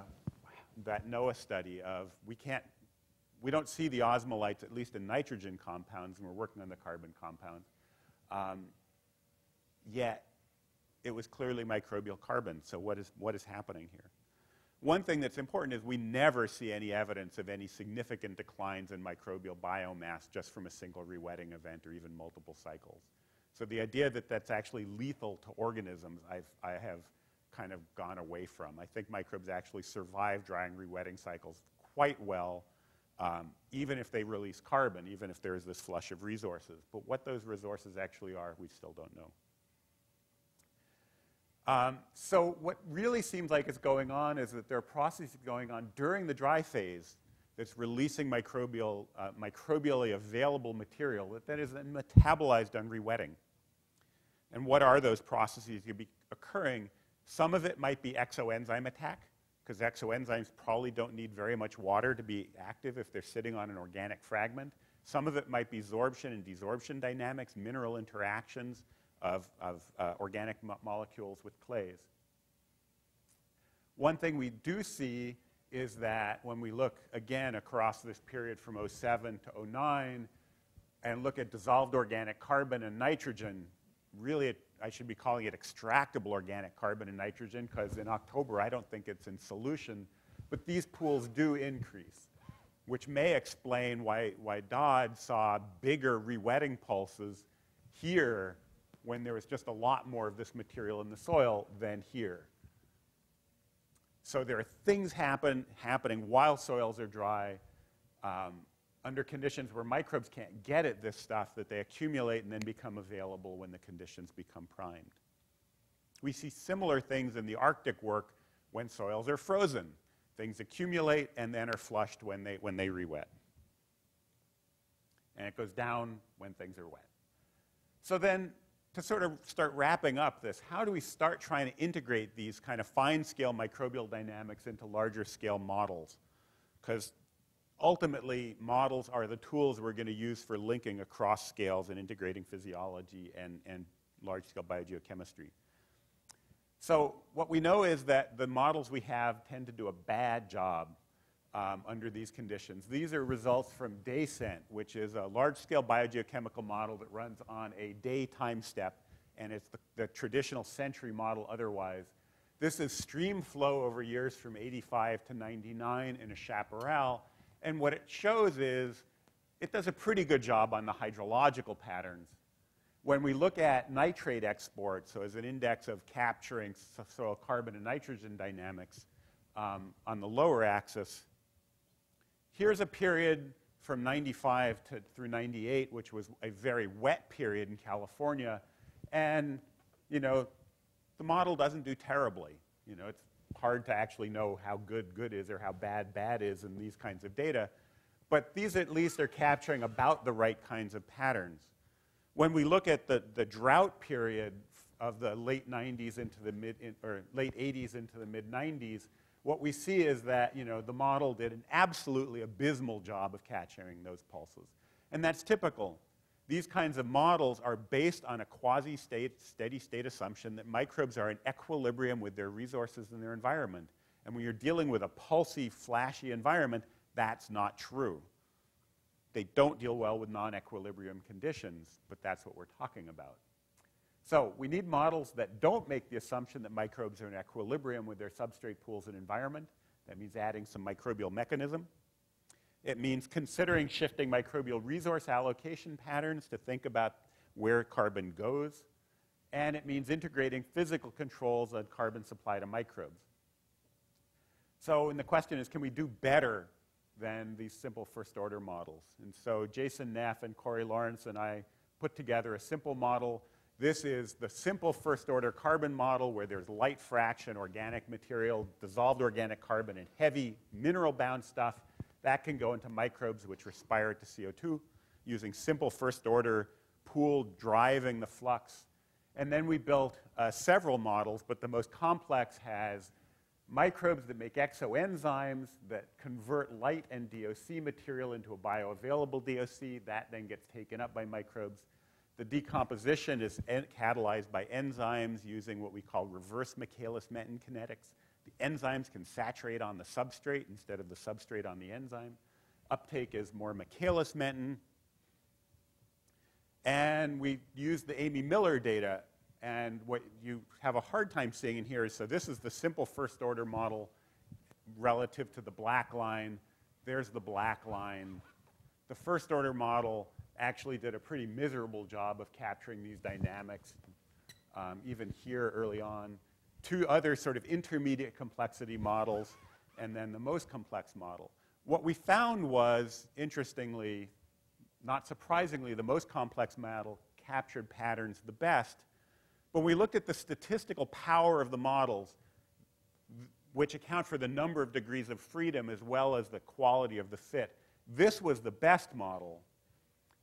that Noah study of we can't, we don't see the osmolytes, at least in nitrogen compounds, and we're working on the carbon compounds. Um, yet, it was clearly microbial carbon. So what is, what is happening here? One thing that's important is we never see any evidence of any significant declines in microbial biomass just from a single rewetting event or even multiple cycles. So the idea that that's actually lethal to organisms, I've, I have kind of gone away from. I think microbes actually survive drying rewetting cycles quite well, um, even if they release carbon, even if there's this flush of resources. But what those resources actually are, we still don't know. Um, so what really seems like is going on is that there are processes going on during the dry phase that's releasing microbial, uh, microbially available material that then is then metabolized on rewetting. And what are those processes to be occurring? Some of it might be exoenzyme attack, because exoenzymes probably don't need very much water to be active if they're sitting on an organic fragment. Some of it might be sorption and desorption dynamics, mineral interactions, of, of uh, organic mo molecules with clays. One thing we do see is that when we look again across this period from 07 to 09 and look at dissolved organic carbon and nitrogen, really it, I should be calling it extractable organic carbon and nitrogen because in October I don't think it's in solution, but these pools do increase, which may explain why, why Dodd saw bigger rewetting pulses here when there was just a lot more of this material in the soil than here. So there are things happen, happening while soils are dry um, under conditions where microbes can't get at this stuff that they accumulate and then become available when the conditions become primed. We see similar things in the Arctic work when soils are frozen. Things accumulate and then are flushed when they, when they re-wet. And it goes down when things are wet. So then to sort of start wrapping up this, how do we start trying to integrate these kind of fine scale microbial dynamics into larger scale models? Because ultimately, models are the tools we're going to use for linking across scales and integrating physiology and, and large scale biogeochemistry. So, what we know is that the models we have tend to do a bad job um, under these conditions. These are results from DayCent, which is a large-scale biogeochemical model that runs on a day time step, and it's the, the traditional century model otherwise. This is stream flow over years from 85 to 99 in a chaparral, and what it shows is it does a pretty good job on the hydrological patterns. When we look at nitrate export, so as an index of capturing soil carbon and nitrogen dynamics, um, on the lower axis. Here's a period from 95 to, through 98, which was a very wet period in California. And, you know, the model doesn't do terribly. You know, it's hard to actually know how good good is or how bad bad is in these kinds of data. But these at least are capturing about the right kinds of patterns. When we look at the, the drought period of the late 90s into the mid, or late 80s into the mid 90s, what we see is that you know, the model did an absolutely abysmal job of capturing those pulses. And that's typical. These kinds of models are based on a quasi-state, steady state assumption that microbes are in equilibrium with their resources and their environment. And when you're dealing with a pulsy, flashy environment, that's not true. They don't deal well with non-equilibrium conditions, but that's what we're talking about. So we need models that don't make the assumption that microbes are in equilibrium with their substrate pools and environment. That means adding some microbial mechanism. It means considering shifting microbial resource allocation patterns to think about where carbon goes. And it means integrating physical controls on carbon supply to microbes. So, and the question is, can we do better than these simple first order models? And so Jason Neff and Corey Lawrence and I put together a simple model this is the simple first order carbon model where there's light fraction organic material, dissolved organic carbon, and heavy mineral bound stuff. That can go into microbes which respire to CO2 using simple first order pool driving the flux. And then we built uh, several models, but the most complex has microbes that make exoenzymes that convert light and DOC material into a bioavailable DOC. That then gets taken up by microbes. The decomposition is catalyzed by enzymes using what we call reverse Michaelis-Menten kinetics. The enzymes can saturate on the substrate instead of the substrate on the enzyme. Uptake is more Michaelis-Menten. And we use the Amy Miller data. And what you have a hard time seeing in here is so this is the simple first order model relative to the black line. There's the black line. The first order model actually did a pretty miserable job of capturing these dynamics, um, even here early on. Two other sort of intermediate complexity models, and then the most complex model. What we found was, interestingly, not surprisingly, the most complex model captured patterns the best. But we looked at the statistical power of the models, which account for the number of degrees of freedom as well as the quality of the fit. This was the best model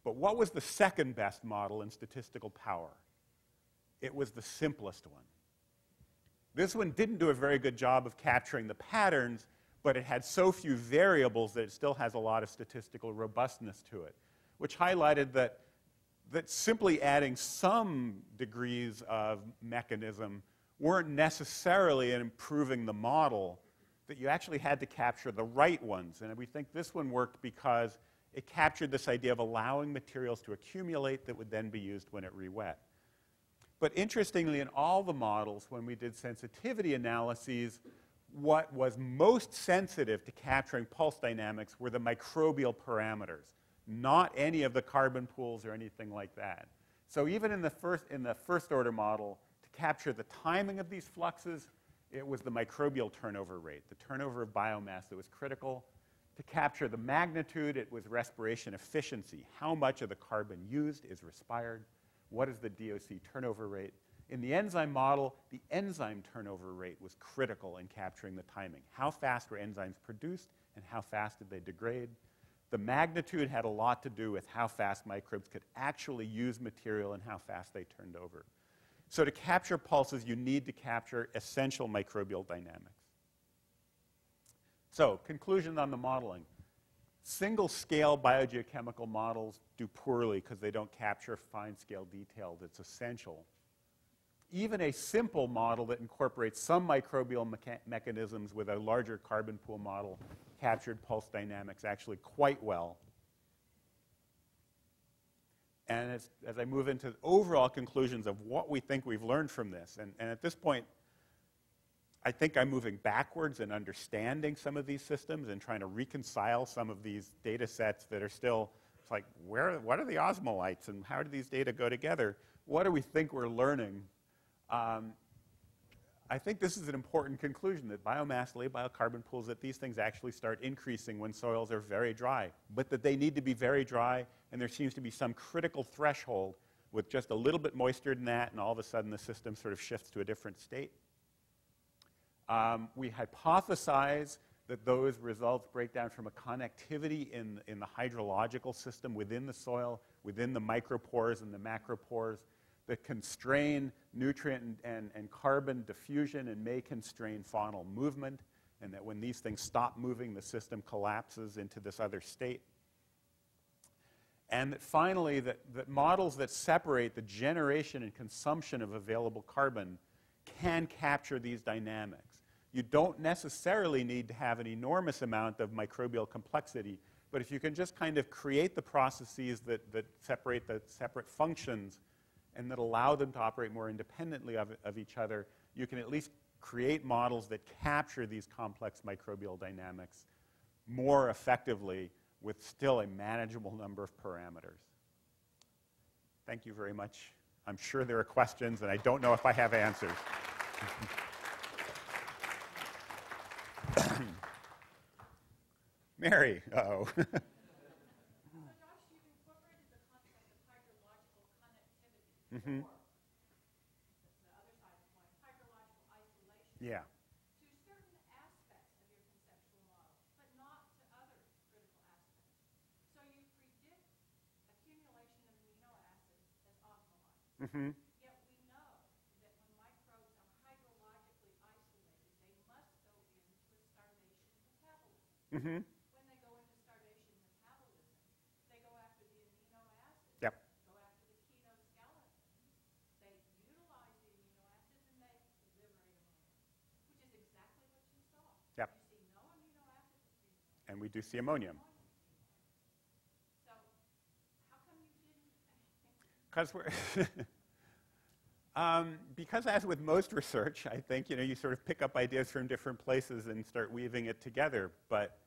but what was the second best model in statistical power? It was the simplest one. This one didn't do a very good job of capturing the patterns, but it had so few variables that it still has a lot of statistical robustness to it, which highlighted that, that simply adding some degrees of mechanism weren't necessarily improving the model, that you actually had to capture the right ones. And we think this one worked because it captured this idea of allowing materials to accumulate that would then be used when it re-wet. But interestingly, in all the models, when we did sensitivity analyses, what was most sensitive to capturing pulse dynamics were the microbial parameters, not any of the carbon pools or anything like that. So even in the first, in the first order model, to capture the timing of these fluxes, it was the microbial turnover rate, the turnover of biomass that was critical. To capture the magnitude, it was respiration efficiency. How much of the carbon used is respired? What is the DOC turnover rate? In the enzyme model, the enzyme turnover rate was critical in capturing the timing. How fast were enzymes produced and how fast did they degrade? The magnitude had a lot to do with how fast microbes could actually use material and how fast they turned over. So to capture pulses, you need to capture essential microbial dynamics. So, conclusion on the modeling. Single scale biogeochemical models do poorly because they don't capture fine scale detail that's essential. Even a simple model that incorporates some microbial mecha mechanisms with a larger carbon pool model captured pulse dynamics actually quite well. And as, as I move into the overall conclusions of what we think we've learned from this, and, and at this point, I think I'm moving backwards in understanding some of these systems and trying to reconcile some of these data sets that are still, it's like, where, what are the osmolytes and how do these data go together? What do we think we're learning? Um, I think this is an important conclusion that biomass labile carbon pools, that these things actually start increasing when soils are very dry, but that they need to be very dry, and there seems to be some critical threshold with just a little bit moisture than that, and all of a sudden the system sort of shifts to a different state. Um, we hypothesize that those results break down from a connectivity in, in the hydrological system within the soil, within the micropores and the macropores that constrain nutrient and, and, and, carbon diffusion and may constrain faunal movement, and that when these things stop moving, the system collapses into this other state. And that finally, that, that models that separate the generation and consumption of available carbon can capture these dynamics. You don't necessarily need to have an enormous amount of microbial complexity, but if you can just kind of create the processes that, that separate the separate functions and that allow them to operate more independently of, of each other, you can at least create models that capture these complex microbial dynamics more effectively with still a manageable number of parameters. Thank you very much. I'm sure there are questions, and I don't know if I have answers. Mary, oh. Mm-hmm. The other made. And we do see ammonium. So how come you didn't? Because we're. um, because as with most research, I think you know you sort of pick up ideas from different places and start weaving it together. But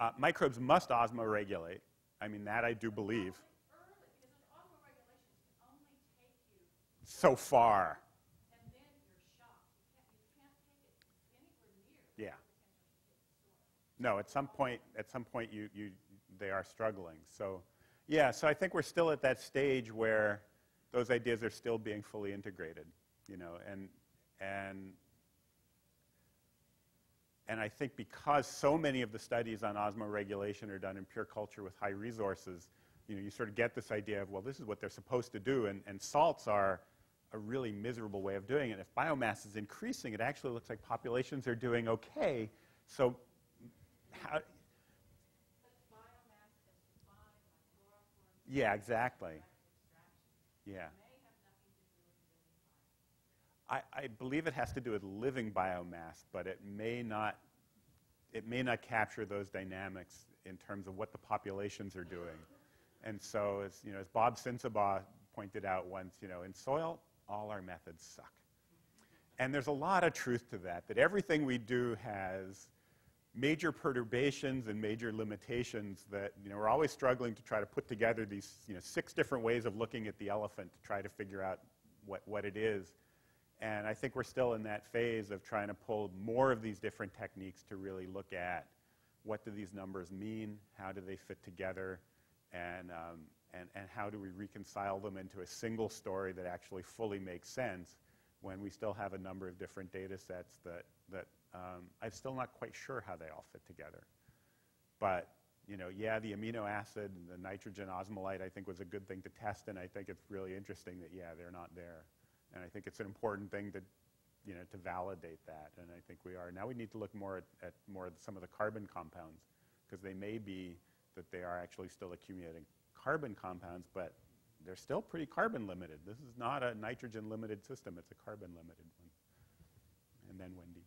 uh, microbes must osmoregulate. I mean that I do believe. early because those osmoregulations can only take you So far, and then you're shocked. You can't, you can't take it anywhere near yeah. the potential to hit the soil. No, at some point, at some point, you, you, they are struggling. So, yeah. So I think we're still at that stage where those ideas are still being fully integrated. You know, and and and I think because so many of the studies on osmoregulation are done in pure culture with high resources, you know, you sort of get this idea of well, this is what they're supposed to do, and, and salts are a really miserable way of doing it. If biomass is increasing, it actually looks like populations are doing okay. So, how, But biomass as defined by chloroform yeah, exactly. Yeah. may have nothing to do with living I, I believe it has to do with living biomass, but it may not, it may not capture those dynamics in terms of what the populations are doing. And so, as, you know, as Bob Sinsabaugh pointed out once, you know, in soil, all our methods suck. And there's a lot of truth to that, that everything we do has major perturbations and major limitations that, you know, we're always struggling to try to put together these, you know, six different ways of looking at the elephant to try to figure out what, what it is. And I think we're still in that phase of trying to pull more of these different techniques to really look at what do these numbers mean, how do they fit together, and, um, and, and how do we reconcile them into a single story that actually fully makes sense when we still have a number of different data sets that, that um, I'm still not quite sure how they all fit together. But, you know, yeah, the amino acid and the nitrogen osmolyte I think was a good thing to test, and I think it's really interesting that, yeah, they're not there. And I think it's an important thing to, you know, to validate that, and I think we are. Now we need to look more at, at more some of the carbon compounds, because they may be that they are actually still accumulating carbon compounds, but they're still pretty carbon limited. This is not a nitrogen limited system, it's a carbon limited one. And then Wendy.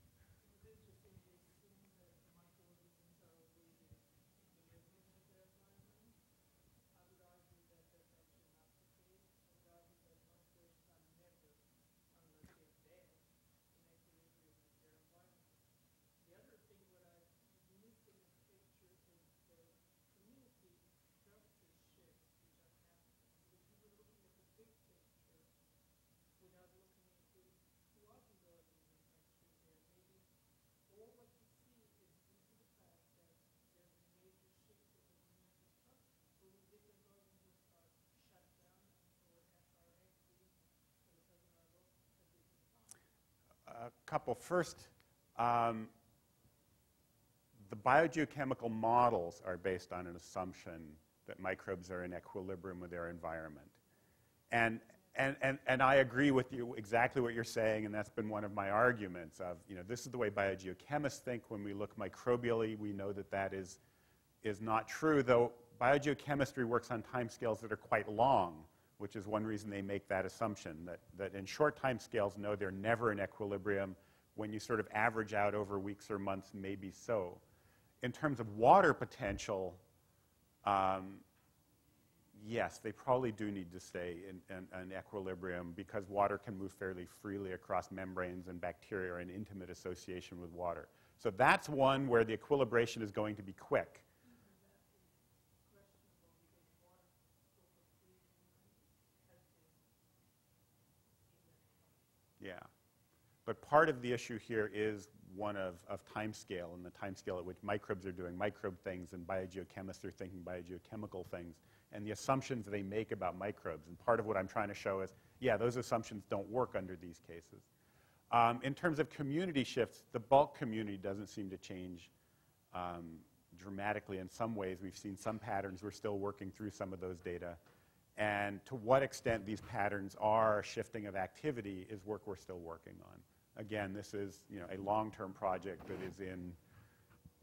A couple. First, um, the biogeochemical models are based on an assumption that microbes are in equilibrium with their environment. And, and, and, and I agree with you exactly what you're saying, and that's been one of my arguments of, you know, this is the way biogeochemists think. When we look microbially, we know that that is, is not true, though biogeochemistry works on timescales that are quite long, which is one reason they make that assumption, that, that in short time scales, no, they're never in equilibrium. When you sort of average out over weeks or months, maybe so. In terms of water potential, um, yes, they probably do need to stay in, in, in, equilibrium because water can move fairly freely across membranes and bacteria are in intimate association with water. So that's one where the equilibration is going to be quick. Yeah. But part of the issue here is one of, of time scale and the time scale at which microbes are doing microbe things and biogeochemists are thinking biogeochemical things and the assumptions they make about microbes. And part of what I'm trying to show is, yeah, those assumptions don't work under these cases. Um, in terms of community shifts, the bulk community doesn't seem to change um, dramatically in some ways. We've seen some patterns. We're still working through some of those data. And to what extent these patterns are shifting of activity is work we're still working on. Again, this is you know, a long-term project that is in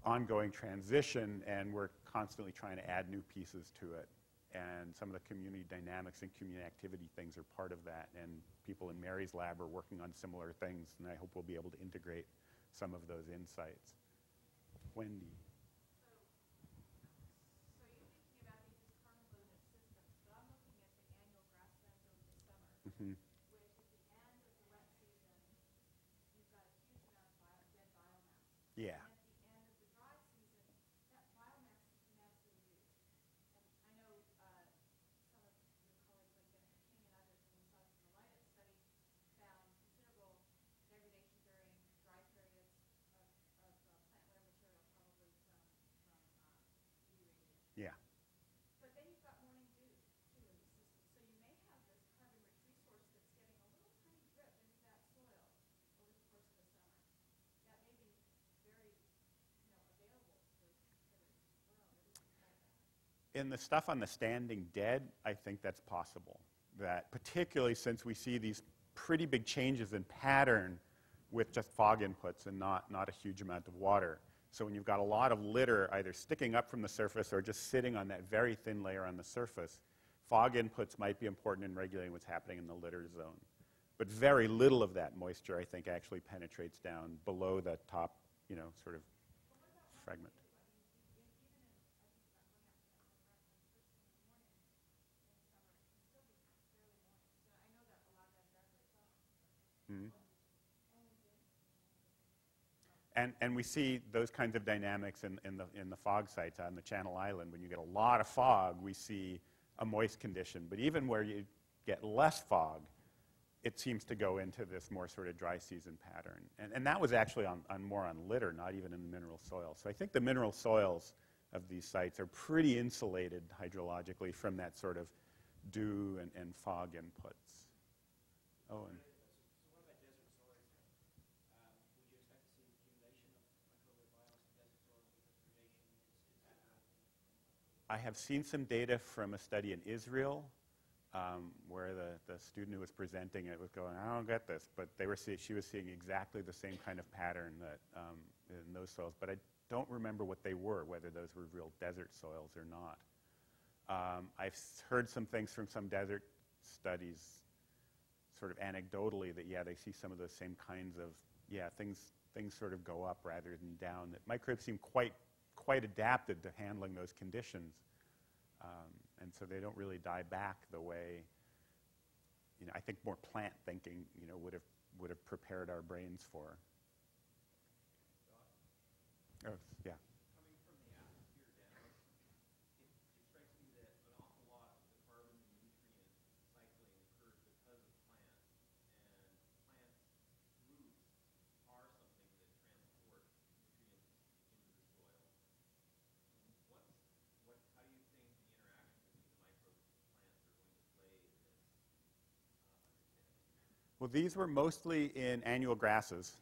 ongoing transition, and we're constantly trying to add new pieces to it. And some of the community dynamics and community activity things are part of that. And people in Mary's lab are working on similar things, and I hope we'll be able to integrate some of those insights. Wendy. Mm-hmm. Yeah. Yeah. But then you've got morning dew, too, in the system. So you may have this carbon-rich resource that's getting a little tiny drip into that soil over the course of the summer. That may be very, you know, available for, for the soil like In the stuff on the standing dead, I think that's possible. That particularly since we see these pretty big changes in pattern with just fog inputs and not, not a huge amount of water. So when you've got a lot of litter either sticking up from the surface or just sitting on that very thin layer on the surface, fog inputs might be important in regulating what's happening in the litter zone. But very little of that moisture, I think, actually penetrates down below the top, you know, sort of fragment. Mm-hmm. And, and we see those kinds of dynamics in, in, the, in the fog sites on the Channel Island. When you get a lot of fog, we see a moist condition. But even where you get less fog, it seems to go into this more sort of dry season pattern. And, and that was actually on, on more on litter, not even in the mineral soil. So I think the mineral soils of these sites are pretty insulated hydrologically from that sort of dew and, and fog inputs. Oh, and I have seen some data from a study in Israel um, where the, the student who was presenting it was going, I don't get this, but they were see, she was seeing exactly the same kind of pattern that um, in those soils, but I don't remember what they were, whether those were real desert soils or not. Um, I've heard some things from some desert studies, sort of anecdotally, that yeah, they see some of those same kinds of yeah things. Things sort of go up rather than down. That microbes seem quite quite adapted to handling those conditions. Um, and so they don't really die back the way, you know, I think more plant thinking, you know, would have, would have prepared our brains for. Oh, yeah. Well, these were mostly in annual grasses.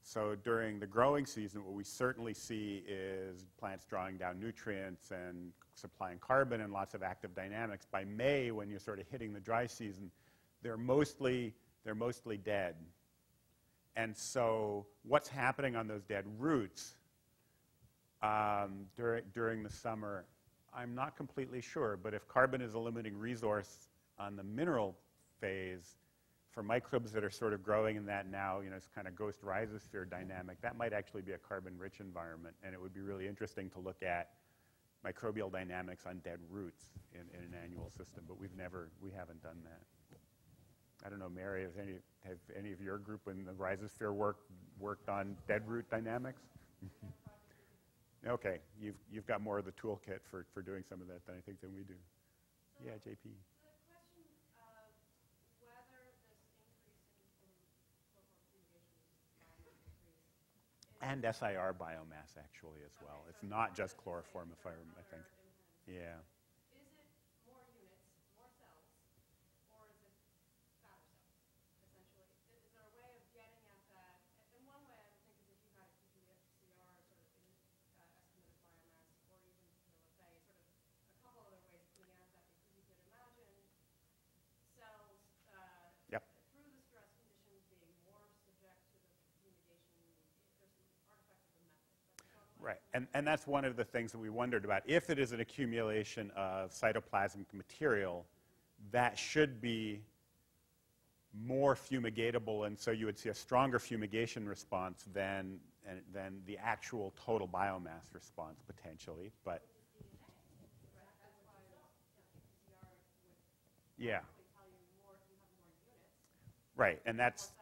So during the growing season, what we certainly see is plants drawing down nutrients and supplying carbon and lots of active dynamics. By May, when you're sort of hitting the dry season, they're mostly, they're mostly dead. And so what's happening on those dead roots um, during, during the summer, I'm not completely sure. But if carbon is a limiting resource on the mineral phase, for microbes that are sort of growing in that now, you know, it's kind of ghost rhizosphere dynamic, that might actually be a carbon-rich environment. And it would be really interesting to look at microbial dynamics on dead roots in, in an annual system. But we've never, we haven't done that. I don't know, Mary, has any, have any of your group in the rhizosphere work, worked on dead root dynamics? okay, you've, you've got more of the toolkit for, for doing some of that than I think than we do. Yeah, JP. So the question of whether this increase in, in local fumigation biomass increase is And SIR biomass, actually, as well. It's not just chloroform, if I, I think. Yeah. Is it more units, more cells, or is it fatter cells, essentially? Is, is there a way of getting at that? And- And one way I would think is if you had a QPCR sort of in, uh, estimate of biomass, or even, you know, let's say, sort of a couple other ways of getting at that, because you could imagine cells, uh, Yep. through the stress conditions being more subject to the fumigation. There's some artifacts of the method. That's one way. Right, and, and that's one of the things that we wondered about. If it is an accumulation of cytoplasmic material, that should be more fumigatable, and so you would see a stronger fumigation response than, than the actual total biomass response, potentially. But, That's why the PCR would yeah, they tell you more, you have more units, right, and that's.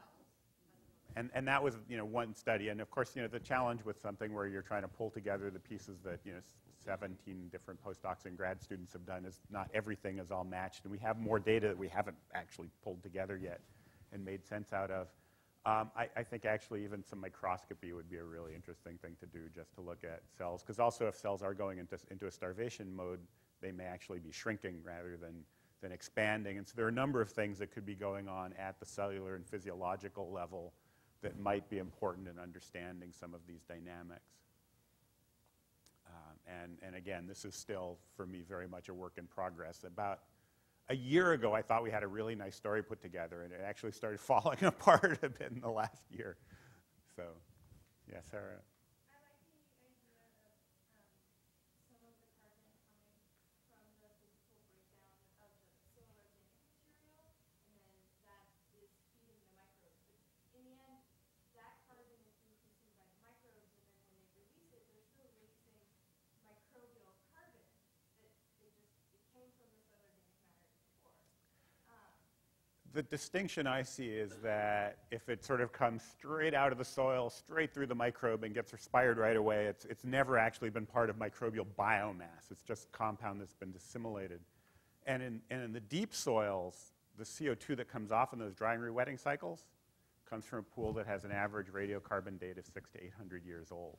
And, and that was, you know, one study. And of course, you know, the challenge with something where you're trying to pull together the pieces that, you know, 17 different postdocs and grad students have done is not everything is all matched. And we have more data that we haven't actually pulled together yet and made sense out of. Um, I, I think actually even some microscopy would be a really interesting thing to do just to look at cells. Because also if cells are going into, into a starvation mode, they may actually be shrinking rather than, than expanding. And so there are a number of things that could be going on at the cellular and physiological level that might be important in understanding some of these dynamics. Um, and, and again, this is still, for me, very much a work in progress. About a year ago, I thought we had a really nice story put together, and it actually started falling apart a bit in the last year. So, yeah, Sarah. I like the idea of um, some of the carbon coming from the physical breakdown of the soil organic material, and then that is feeding the microbes. But in the end, that carbon is being consumed by the microbes, and then when they release it, they're still releasing microbial carbon that they just, it came from the soil organic matter before. Um, The distinction I see is that if it sort of comes straight out of the soil, straight through the microbe, and gets respired right away, it's, it's never actually been part of microbial biomass. It's just compound that's been assimilated. And in, and in the deep soils, the CO2 that comes off in those drying rewetting cycles comes from a pool that has an average radiocarbon date of six to 800 years old.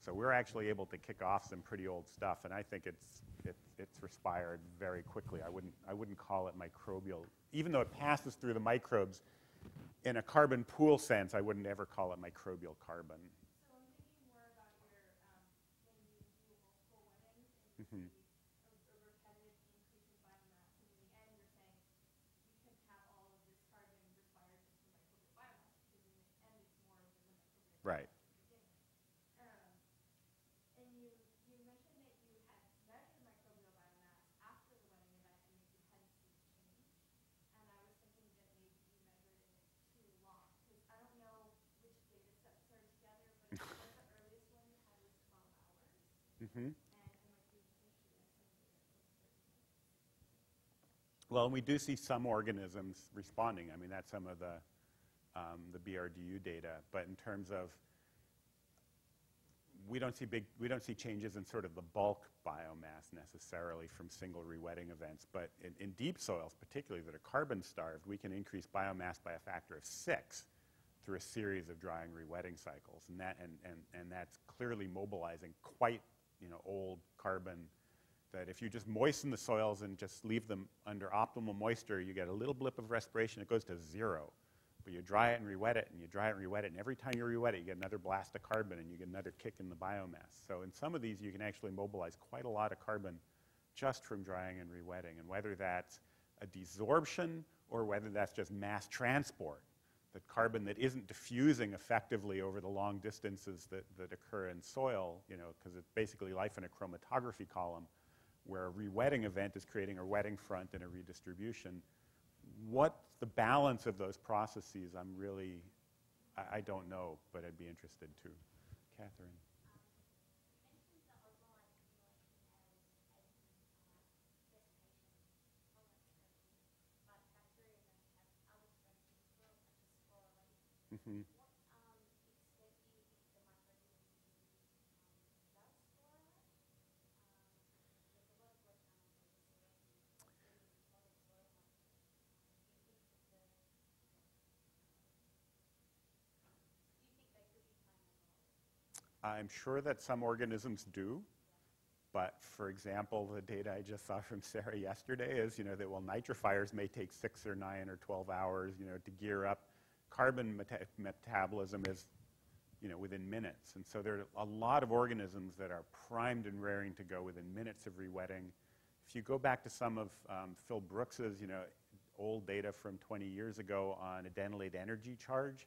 So we're actually able to kick off some pretty old stuff, and I think it's, it, it's respired very quickly. I wouldn't, I wouldn't call it microbial. Even though it passes through the microbes, in a carbon pool sense, I wouldn't ever call it microbial carbon. So I'm thinking more about your, um, when you do multiple wettings and Mhm. you see a, a repetitive increase in biomass, and in the end, you're saying you can have all of this carbon respired just from microbial biomass, because in the end, it's more of the microbial Right. biomass to begin with. Um, and you, you mentioned that you had measured microbial biomass after the wetting event, and you hadn't seen a change. And I was thinking that maybe you measured it too long, because I don't know which data sets are together, but I think the earliest one you had was 12 hours, Mm-hmm. and it might be interesting at some data from 30 minutes. Well, we do see some organisms responding. I mean, that's some of the, um, the BRDU data. But in terms of, we don't see big, we don't see changes in sort of the bulk biomass necessarily from single rewetting events. But in, in deep soils, particularly that are carbon starved, we can increase biomass by a factor of six through a series of drying rewetting cycles. And, that, and, and, and that's clearly mobilizing quite you know, old carbon that if you just moisten the soils and just leave them under optimal moisture, you get a little blip of respiration, it goes to zero. But you dry it and re-wet it, and you dry it and re-wet it, and every time you re-wet it, you get another blast of carbon, and you get another kick in the biomass. So in some of these, you can actually mobilize quite a lot of carbon just from drying and re-wetting. And whether that's a desorption or whether that's just mass transport, that carbon that isn't diffusing effectively over the long distances that, that occur in soil, you know, because it's basically life in a chromatography column, where a re-wetting event is creating a wetting front and a redistribution. What's the balance of those processes? I'm really, I, I don't know, but I'd be interested to. Catherine. Mm-hmm. I'm sure that some organisms do. But for example, the data I just saw from Sarah yesterday is, you know, that well, nitrifiers may take six or nine or 12 hours, you know, to gear up. Carbon meta metabolism is, you know, within minutes. And so there are a lot of organisms that are primed and raring to go within minutes of rewetting. If you go back to some of um, Phil Brookes's, you know, old data from 20 years ago on adenylate energy charge,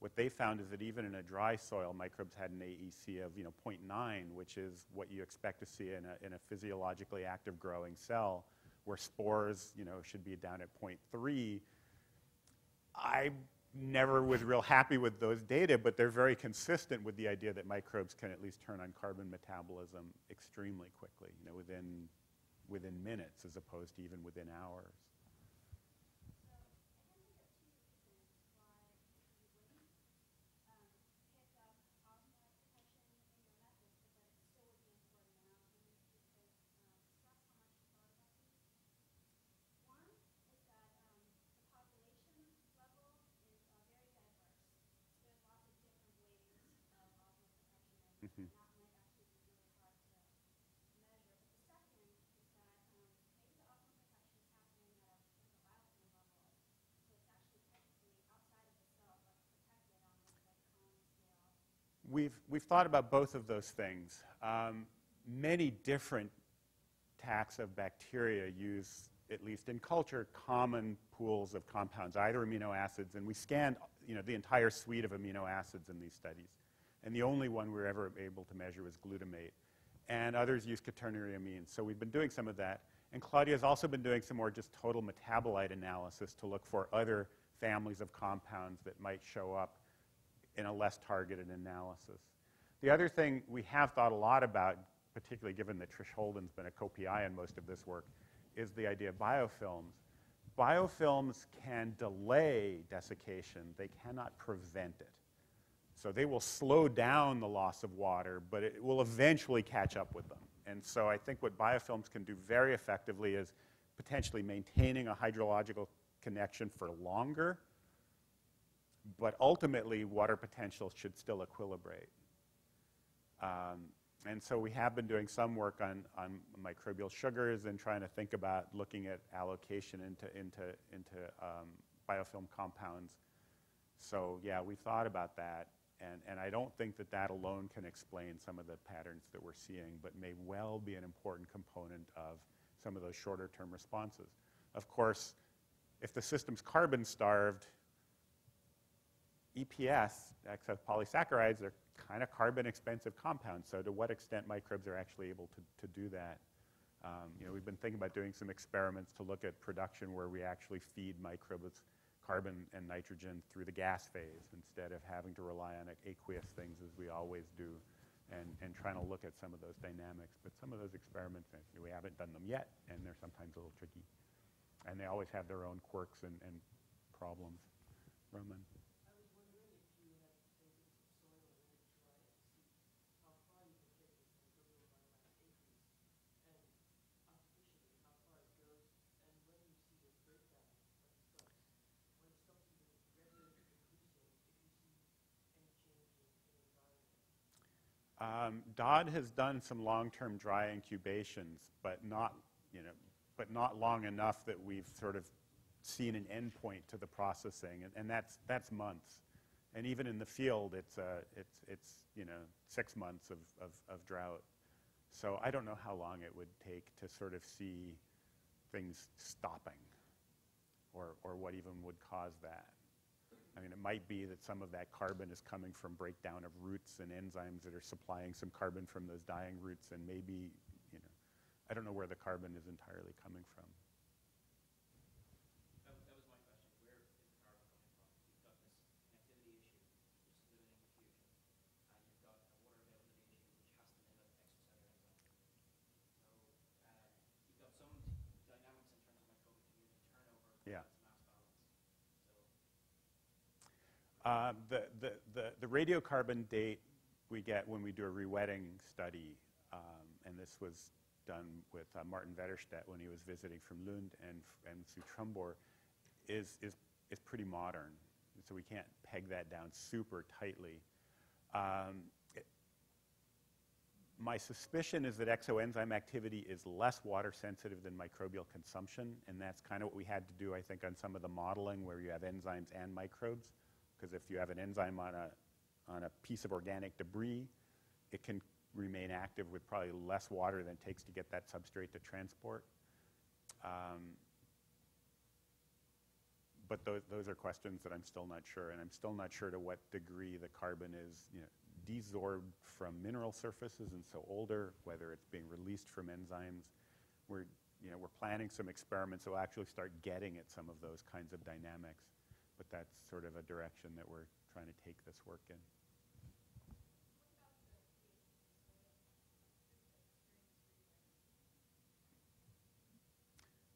what they found is that even in a dry soil, microbes had an AEC of you know 0.9, which is what you expect to see in a, in a physiologically active growing cell, where spores you know should be down at 0.3. I never was real happy with those data, but they're very consistent with the idea that microbes can at least turn on carbon metabolism extremely quickly, you know, within within minutes as opposed to even within hours. We've, we've thought about both of those things. Um, many different taxa of bacteria use, at least in culture, common pools of compounds, either amino acids, and we scanned you know, the entire suite of amino acids in these studies. And the only one we were ever able to measure was glutamate. And others use quaternary amines. So we've been doing some of that. And Claudia has also been doing some more just total metabolite analysis to look for other families of compounds that might show up in a less targeted analysis. The other thing we have thought a lot about, particularly given that Trish Holden's been a co-PI in most of this work, is the idea of biofilms. Biofilms can delay desiccation. They cannot prevent it. So they will slow down the loss of water, but it will eventually catch up with them. And so I think what biofilms can do very effectively is potentially maintaining a hydrological connection for longer but ultimately, water potential should still equilibrate. Um, and so we have been doing some work on, on microbial sugars and trying to think about looking at allocation into, into, into um, biofilm compounds. So yeah, we've thought about that. And, and I don't think that that alone can explain some of the patterns that we're seeing, but may well be an important component of some of those shorter term responses. Of course, if the system's carbon starved, EPS, excess polysaccharides, are kind of carbon expensive compounds. So to what extent microbes are actually able to, to do that? Um, you know, we've been thinking about doing some experiments to look at production where we actually feed microbes carbon and nitrogen through the gas phase instead of having to rely on aqueous things as we always do and, and trying to look at some of those dynamics. But some of those experiments, we haven't done them yet, and they're sometimes a little tricky. And they always have their own quirks and, and problems. Roman. Um, Dodd has done some long-term dry incubations, but not, you know, but not long enough that we've sort of seen an endpoint to the processing, and, and that's, that's months. And even in the field, it's, uh, it's, it's you know, six months of, of, of drought. So I don't know how long it would take to sort of see things stopping or, or what even would cause that. I mean, it might be that some of that carbon is coming from breakdown of roots and enzymes that are supplying some carbon from those dying roots, and maybe, you know, I don't know where the carbon is entirely coming from. That, that was my question. Where is the carbon coming from? You've got this connectivity issue, which is limiting diffusion, and you've got a water availability issue, which has to limit extracellular enzyme. So uh, you've got some dynamics in terms of microbial community turnover, but Yeah. it's mass balance. So Uh, the, the, the, the radiocarbon date we get when we do a rewetting study, um, and this was done with uh, Martin Wetterstedt when he was visiting from Lund and, and Sutrumborg, is, is, is pretty modern. So we can't peg that down super tightly. Um, it- my suspicion is that exoenzyme activity is less water sensitive than microbial consumption, and that's kind of what we had to do, I think, on some of the modeling where you have enzymes and microbes. Because if you have an enzyme on a, on a piece of organic debris, it can remain active with probably less water than it takes to get that substrate to transport. Um, but those, those are questions that I'm still not sure, and I'm still not sure to what degree the carbon is you know, desorbed from mineral surfaces and so older, whether it's being released from enzymes. We're, you know, we're planning some experiments that will actually start getting at some of those kinds of dynamics, but that's sort of a direction that we're trying to take this work in.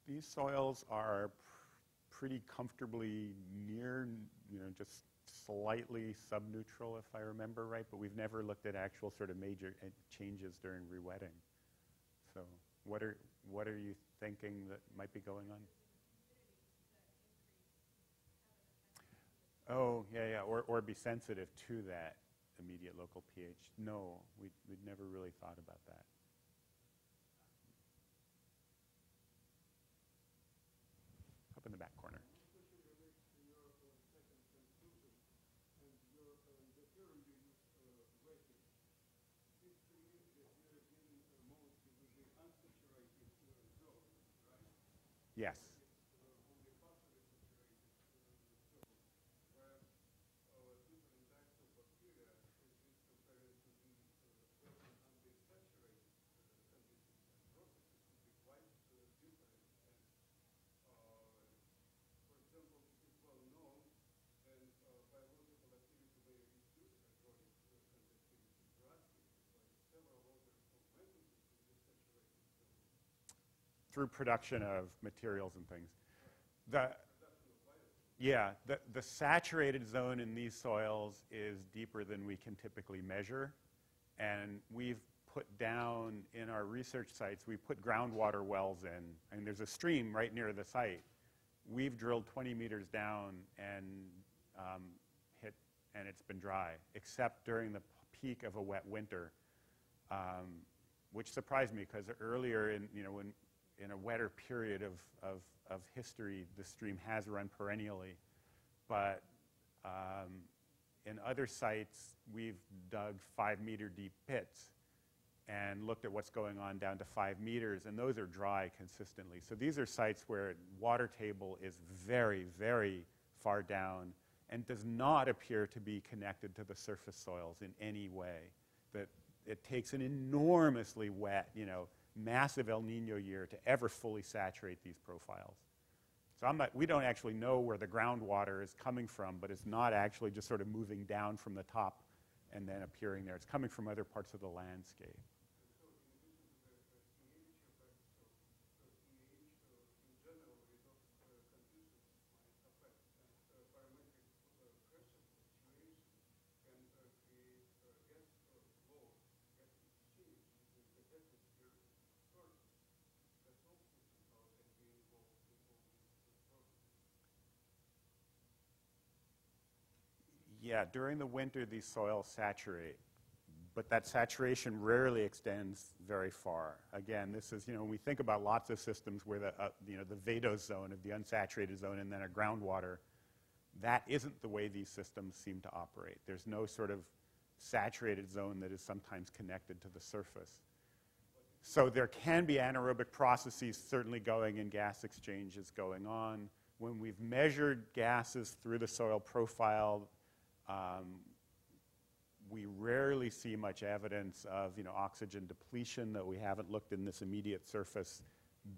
These soils are pr- pretty comfortably near, you know, just slightly subneutral, if I remember right, but we've never looked at actual sort of major uh, changes during rewetting. So, what are what are you thinking that might be going on? Oh, yeah, yeah, or, or be sensitive to that immediate local pH. No, we, we'd never really thought about that. Up in the back corner. Yes. Through production of materials and things. The, yeah, the, the saturated zone in these soils is deeper than we can typically measure. And we've put down in our research sites, we put groundwater wells in. And there's a stream right near the site. We've drilled 20 meters down and um, hit, and it's been dry, except during the peak of a wet winter, um, which surprised me because earlier in, you know, when in a wetter period of, of, of history, the stream has run perennially. But um, in other sites, we've dug five meter deep pits and looked at what's going on down to five meters, and those are dry consistently. So these are sites where water table is very, very far down and does not appear to be connected to the surface soils in any way. That it takes an enormously wet, you know, massive El Nino year to ever fully saturate these profiles. So I'm not, we don't actually know where the groundwater is coming from, but it's not actually just sort of moving down from the top and then appearing there. It's coming from other parts of the landscape. Yeah, during the winter, these soils saturate but that saturation rarely extends very far. Again, this is, you know, when we think about lots of systems where the, uh, you know, the vadose zone of the unsaturated zone and then a groundwater, that isn't the way these systems seem to operate. There's no sort of saturated zone that is sometimes connected to the surface. So there can be anaerobic processes certainly going and gas exchanges going on. When we've measured gases through the soil profile, um, we rarely see much evidence of you know, oxygen depletion that we haven't looked in this immediate surface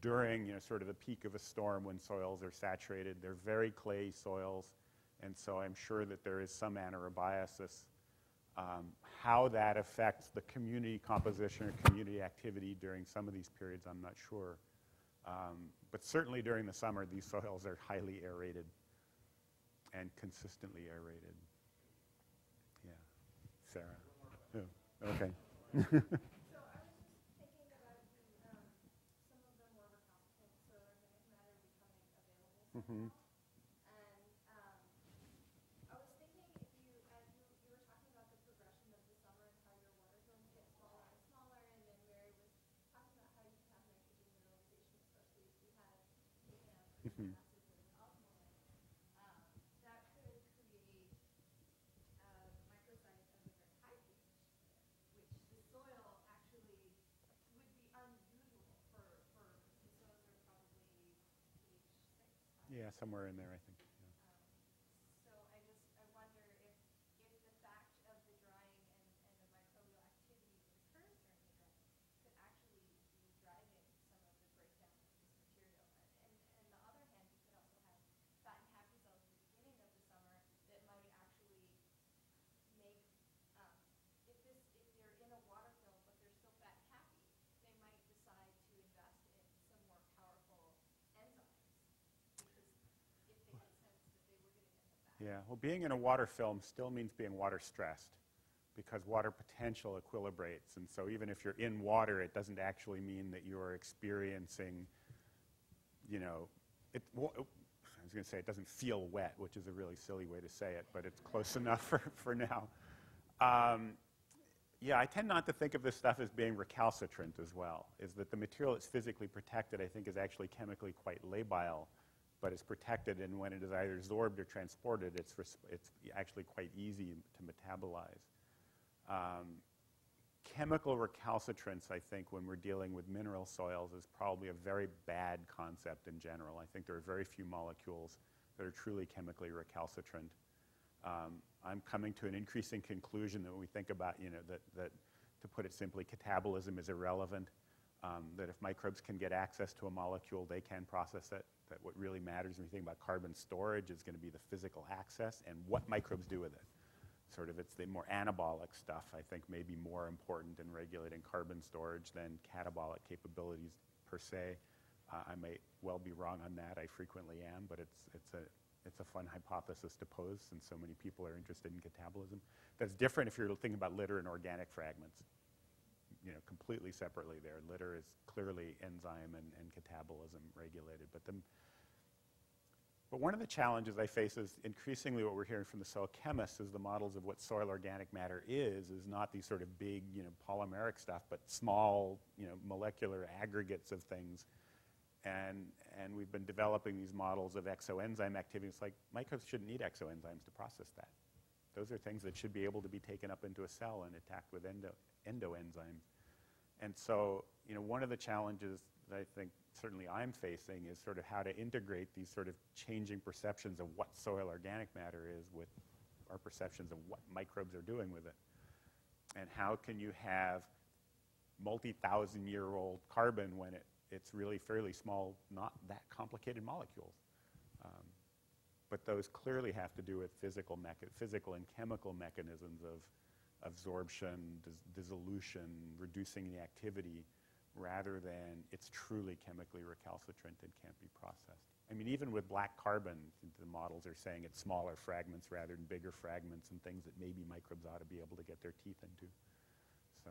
during you know, sort of the peak of a storm when soils are saturated. They're very clay soils, and so I'm sure that there is some anaerobiosis. Um, how that affects the community composition or community activity during some of these periods, I'm not sure. Um, but certainly during the summer, these soils are highly aerated and consistently aerated. Sarah? Oh, okay. So I was just thinking about the, um, some of the more recalcitrant soil organic matter becoming available Mhm. somehow. And, um, I was thinking if you, as you, you were talking about the progression of the summer and how your water zones get smaller and smaller, and then Mary was talking about how you can have nitrogen mineralization, especially if you had taken out Mhm. nitrogen acids at an optimal level. Um, that could create, uh, microsites of a very high pH which the soil actually would be unusual for, for, the soils are probably pH six. Yeah, somewhere in there, I think. yeah. So I just, I wonder if, if the fact of the drying and, and the microbial activity that occurs during the drying could actually be driving some of the breakdown of this material. And, and, and the other hand, you could also have fat and happy cells at the beginning of the summer that might actually make, um, if this, if they're in a water film, but they're still fat and happy, they might decide to invest in some more powerful enzymes. Because if they could sense that they were going to get the fat. Yeah, well, being in a water film still means being water stressed because water potential equilibrates. And so even if you're in water, it doesn't actually mean that you're experiencing, you know, it, wa- I was going to say it doesn't feel wet, which is a really silly way to say it, but it's close enough for, for now. Um, yeah, I tend not to think of this stuff as being recalcitrant as well, is that the material that's physically protected, I think, is actually chemically quite labile, but is protected, and when it is either absorbed or transported, it's, it's actually quite easy to metabolize. Um, chemical recalcitrance, I think, when we're dealing with mineral soils, is probably a very bad concept in general. I think there are very few molecules that are truly chemically recalcitrant. Um, I'm coming to an increasing conclusion that when we think about, you know, that, that to put it simply, catabolism is irrelevant. Um, that if microbes can get access to a molecule, they can process it. That what really matters when you think about carbon storage is going to be the physical access and what microbes do with it. Sort of, it's the more anabolic stuff, I think, may be more important in regulating carbon storage than catabolic capabilities per se. Uh, I may well be wrong on that. I frequently am, but it's, it's, a, it's a fun hypothesis to pose since so many people are interested in catabolism. That's different if you're thinking about litter and organic fragments. You know, completely separately there. Litter is clearly enzyme and, and catabolism regulated. But, the, but one of the challenges I face is increasingly what we're hearing from the soil chemists is the models of what soil organic matter is, is not these sort of big, you know, polymeric stuff, but small, you know, molecular aggregates of things and, and we've been developing these models of exoenzyme activity. It's like microbes shouldn't need exoenzymes to process that. Those are things that should be able to be taken up into a cell and attacked with endo, endoenzymes. And so, you know, one of the challenges that I think certainly I'm facing is sort of how to integrate these sort of changing perceptions of what soil organic matter is with our perceptions of what microbes are doing with it. And how can you have multi-thousand year old carbon when it it's really fairly small, not that complicated molecules. Um, but those clearly have to do with physical, physical and chemical mechanisms of absorption, dis- dissolution, reducing the activity, rather than it's truly chemically recalcitrant and can't be processed. I mean, even with black carbon, the models are saying it's smaller fragments rather than bigger fragments and things that maybe microbes ought to be able to get their teeth into. So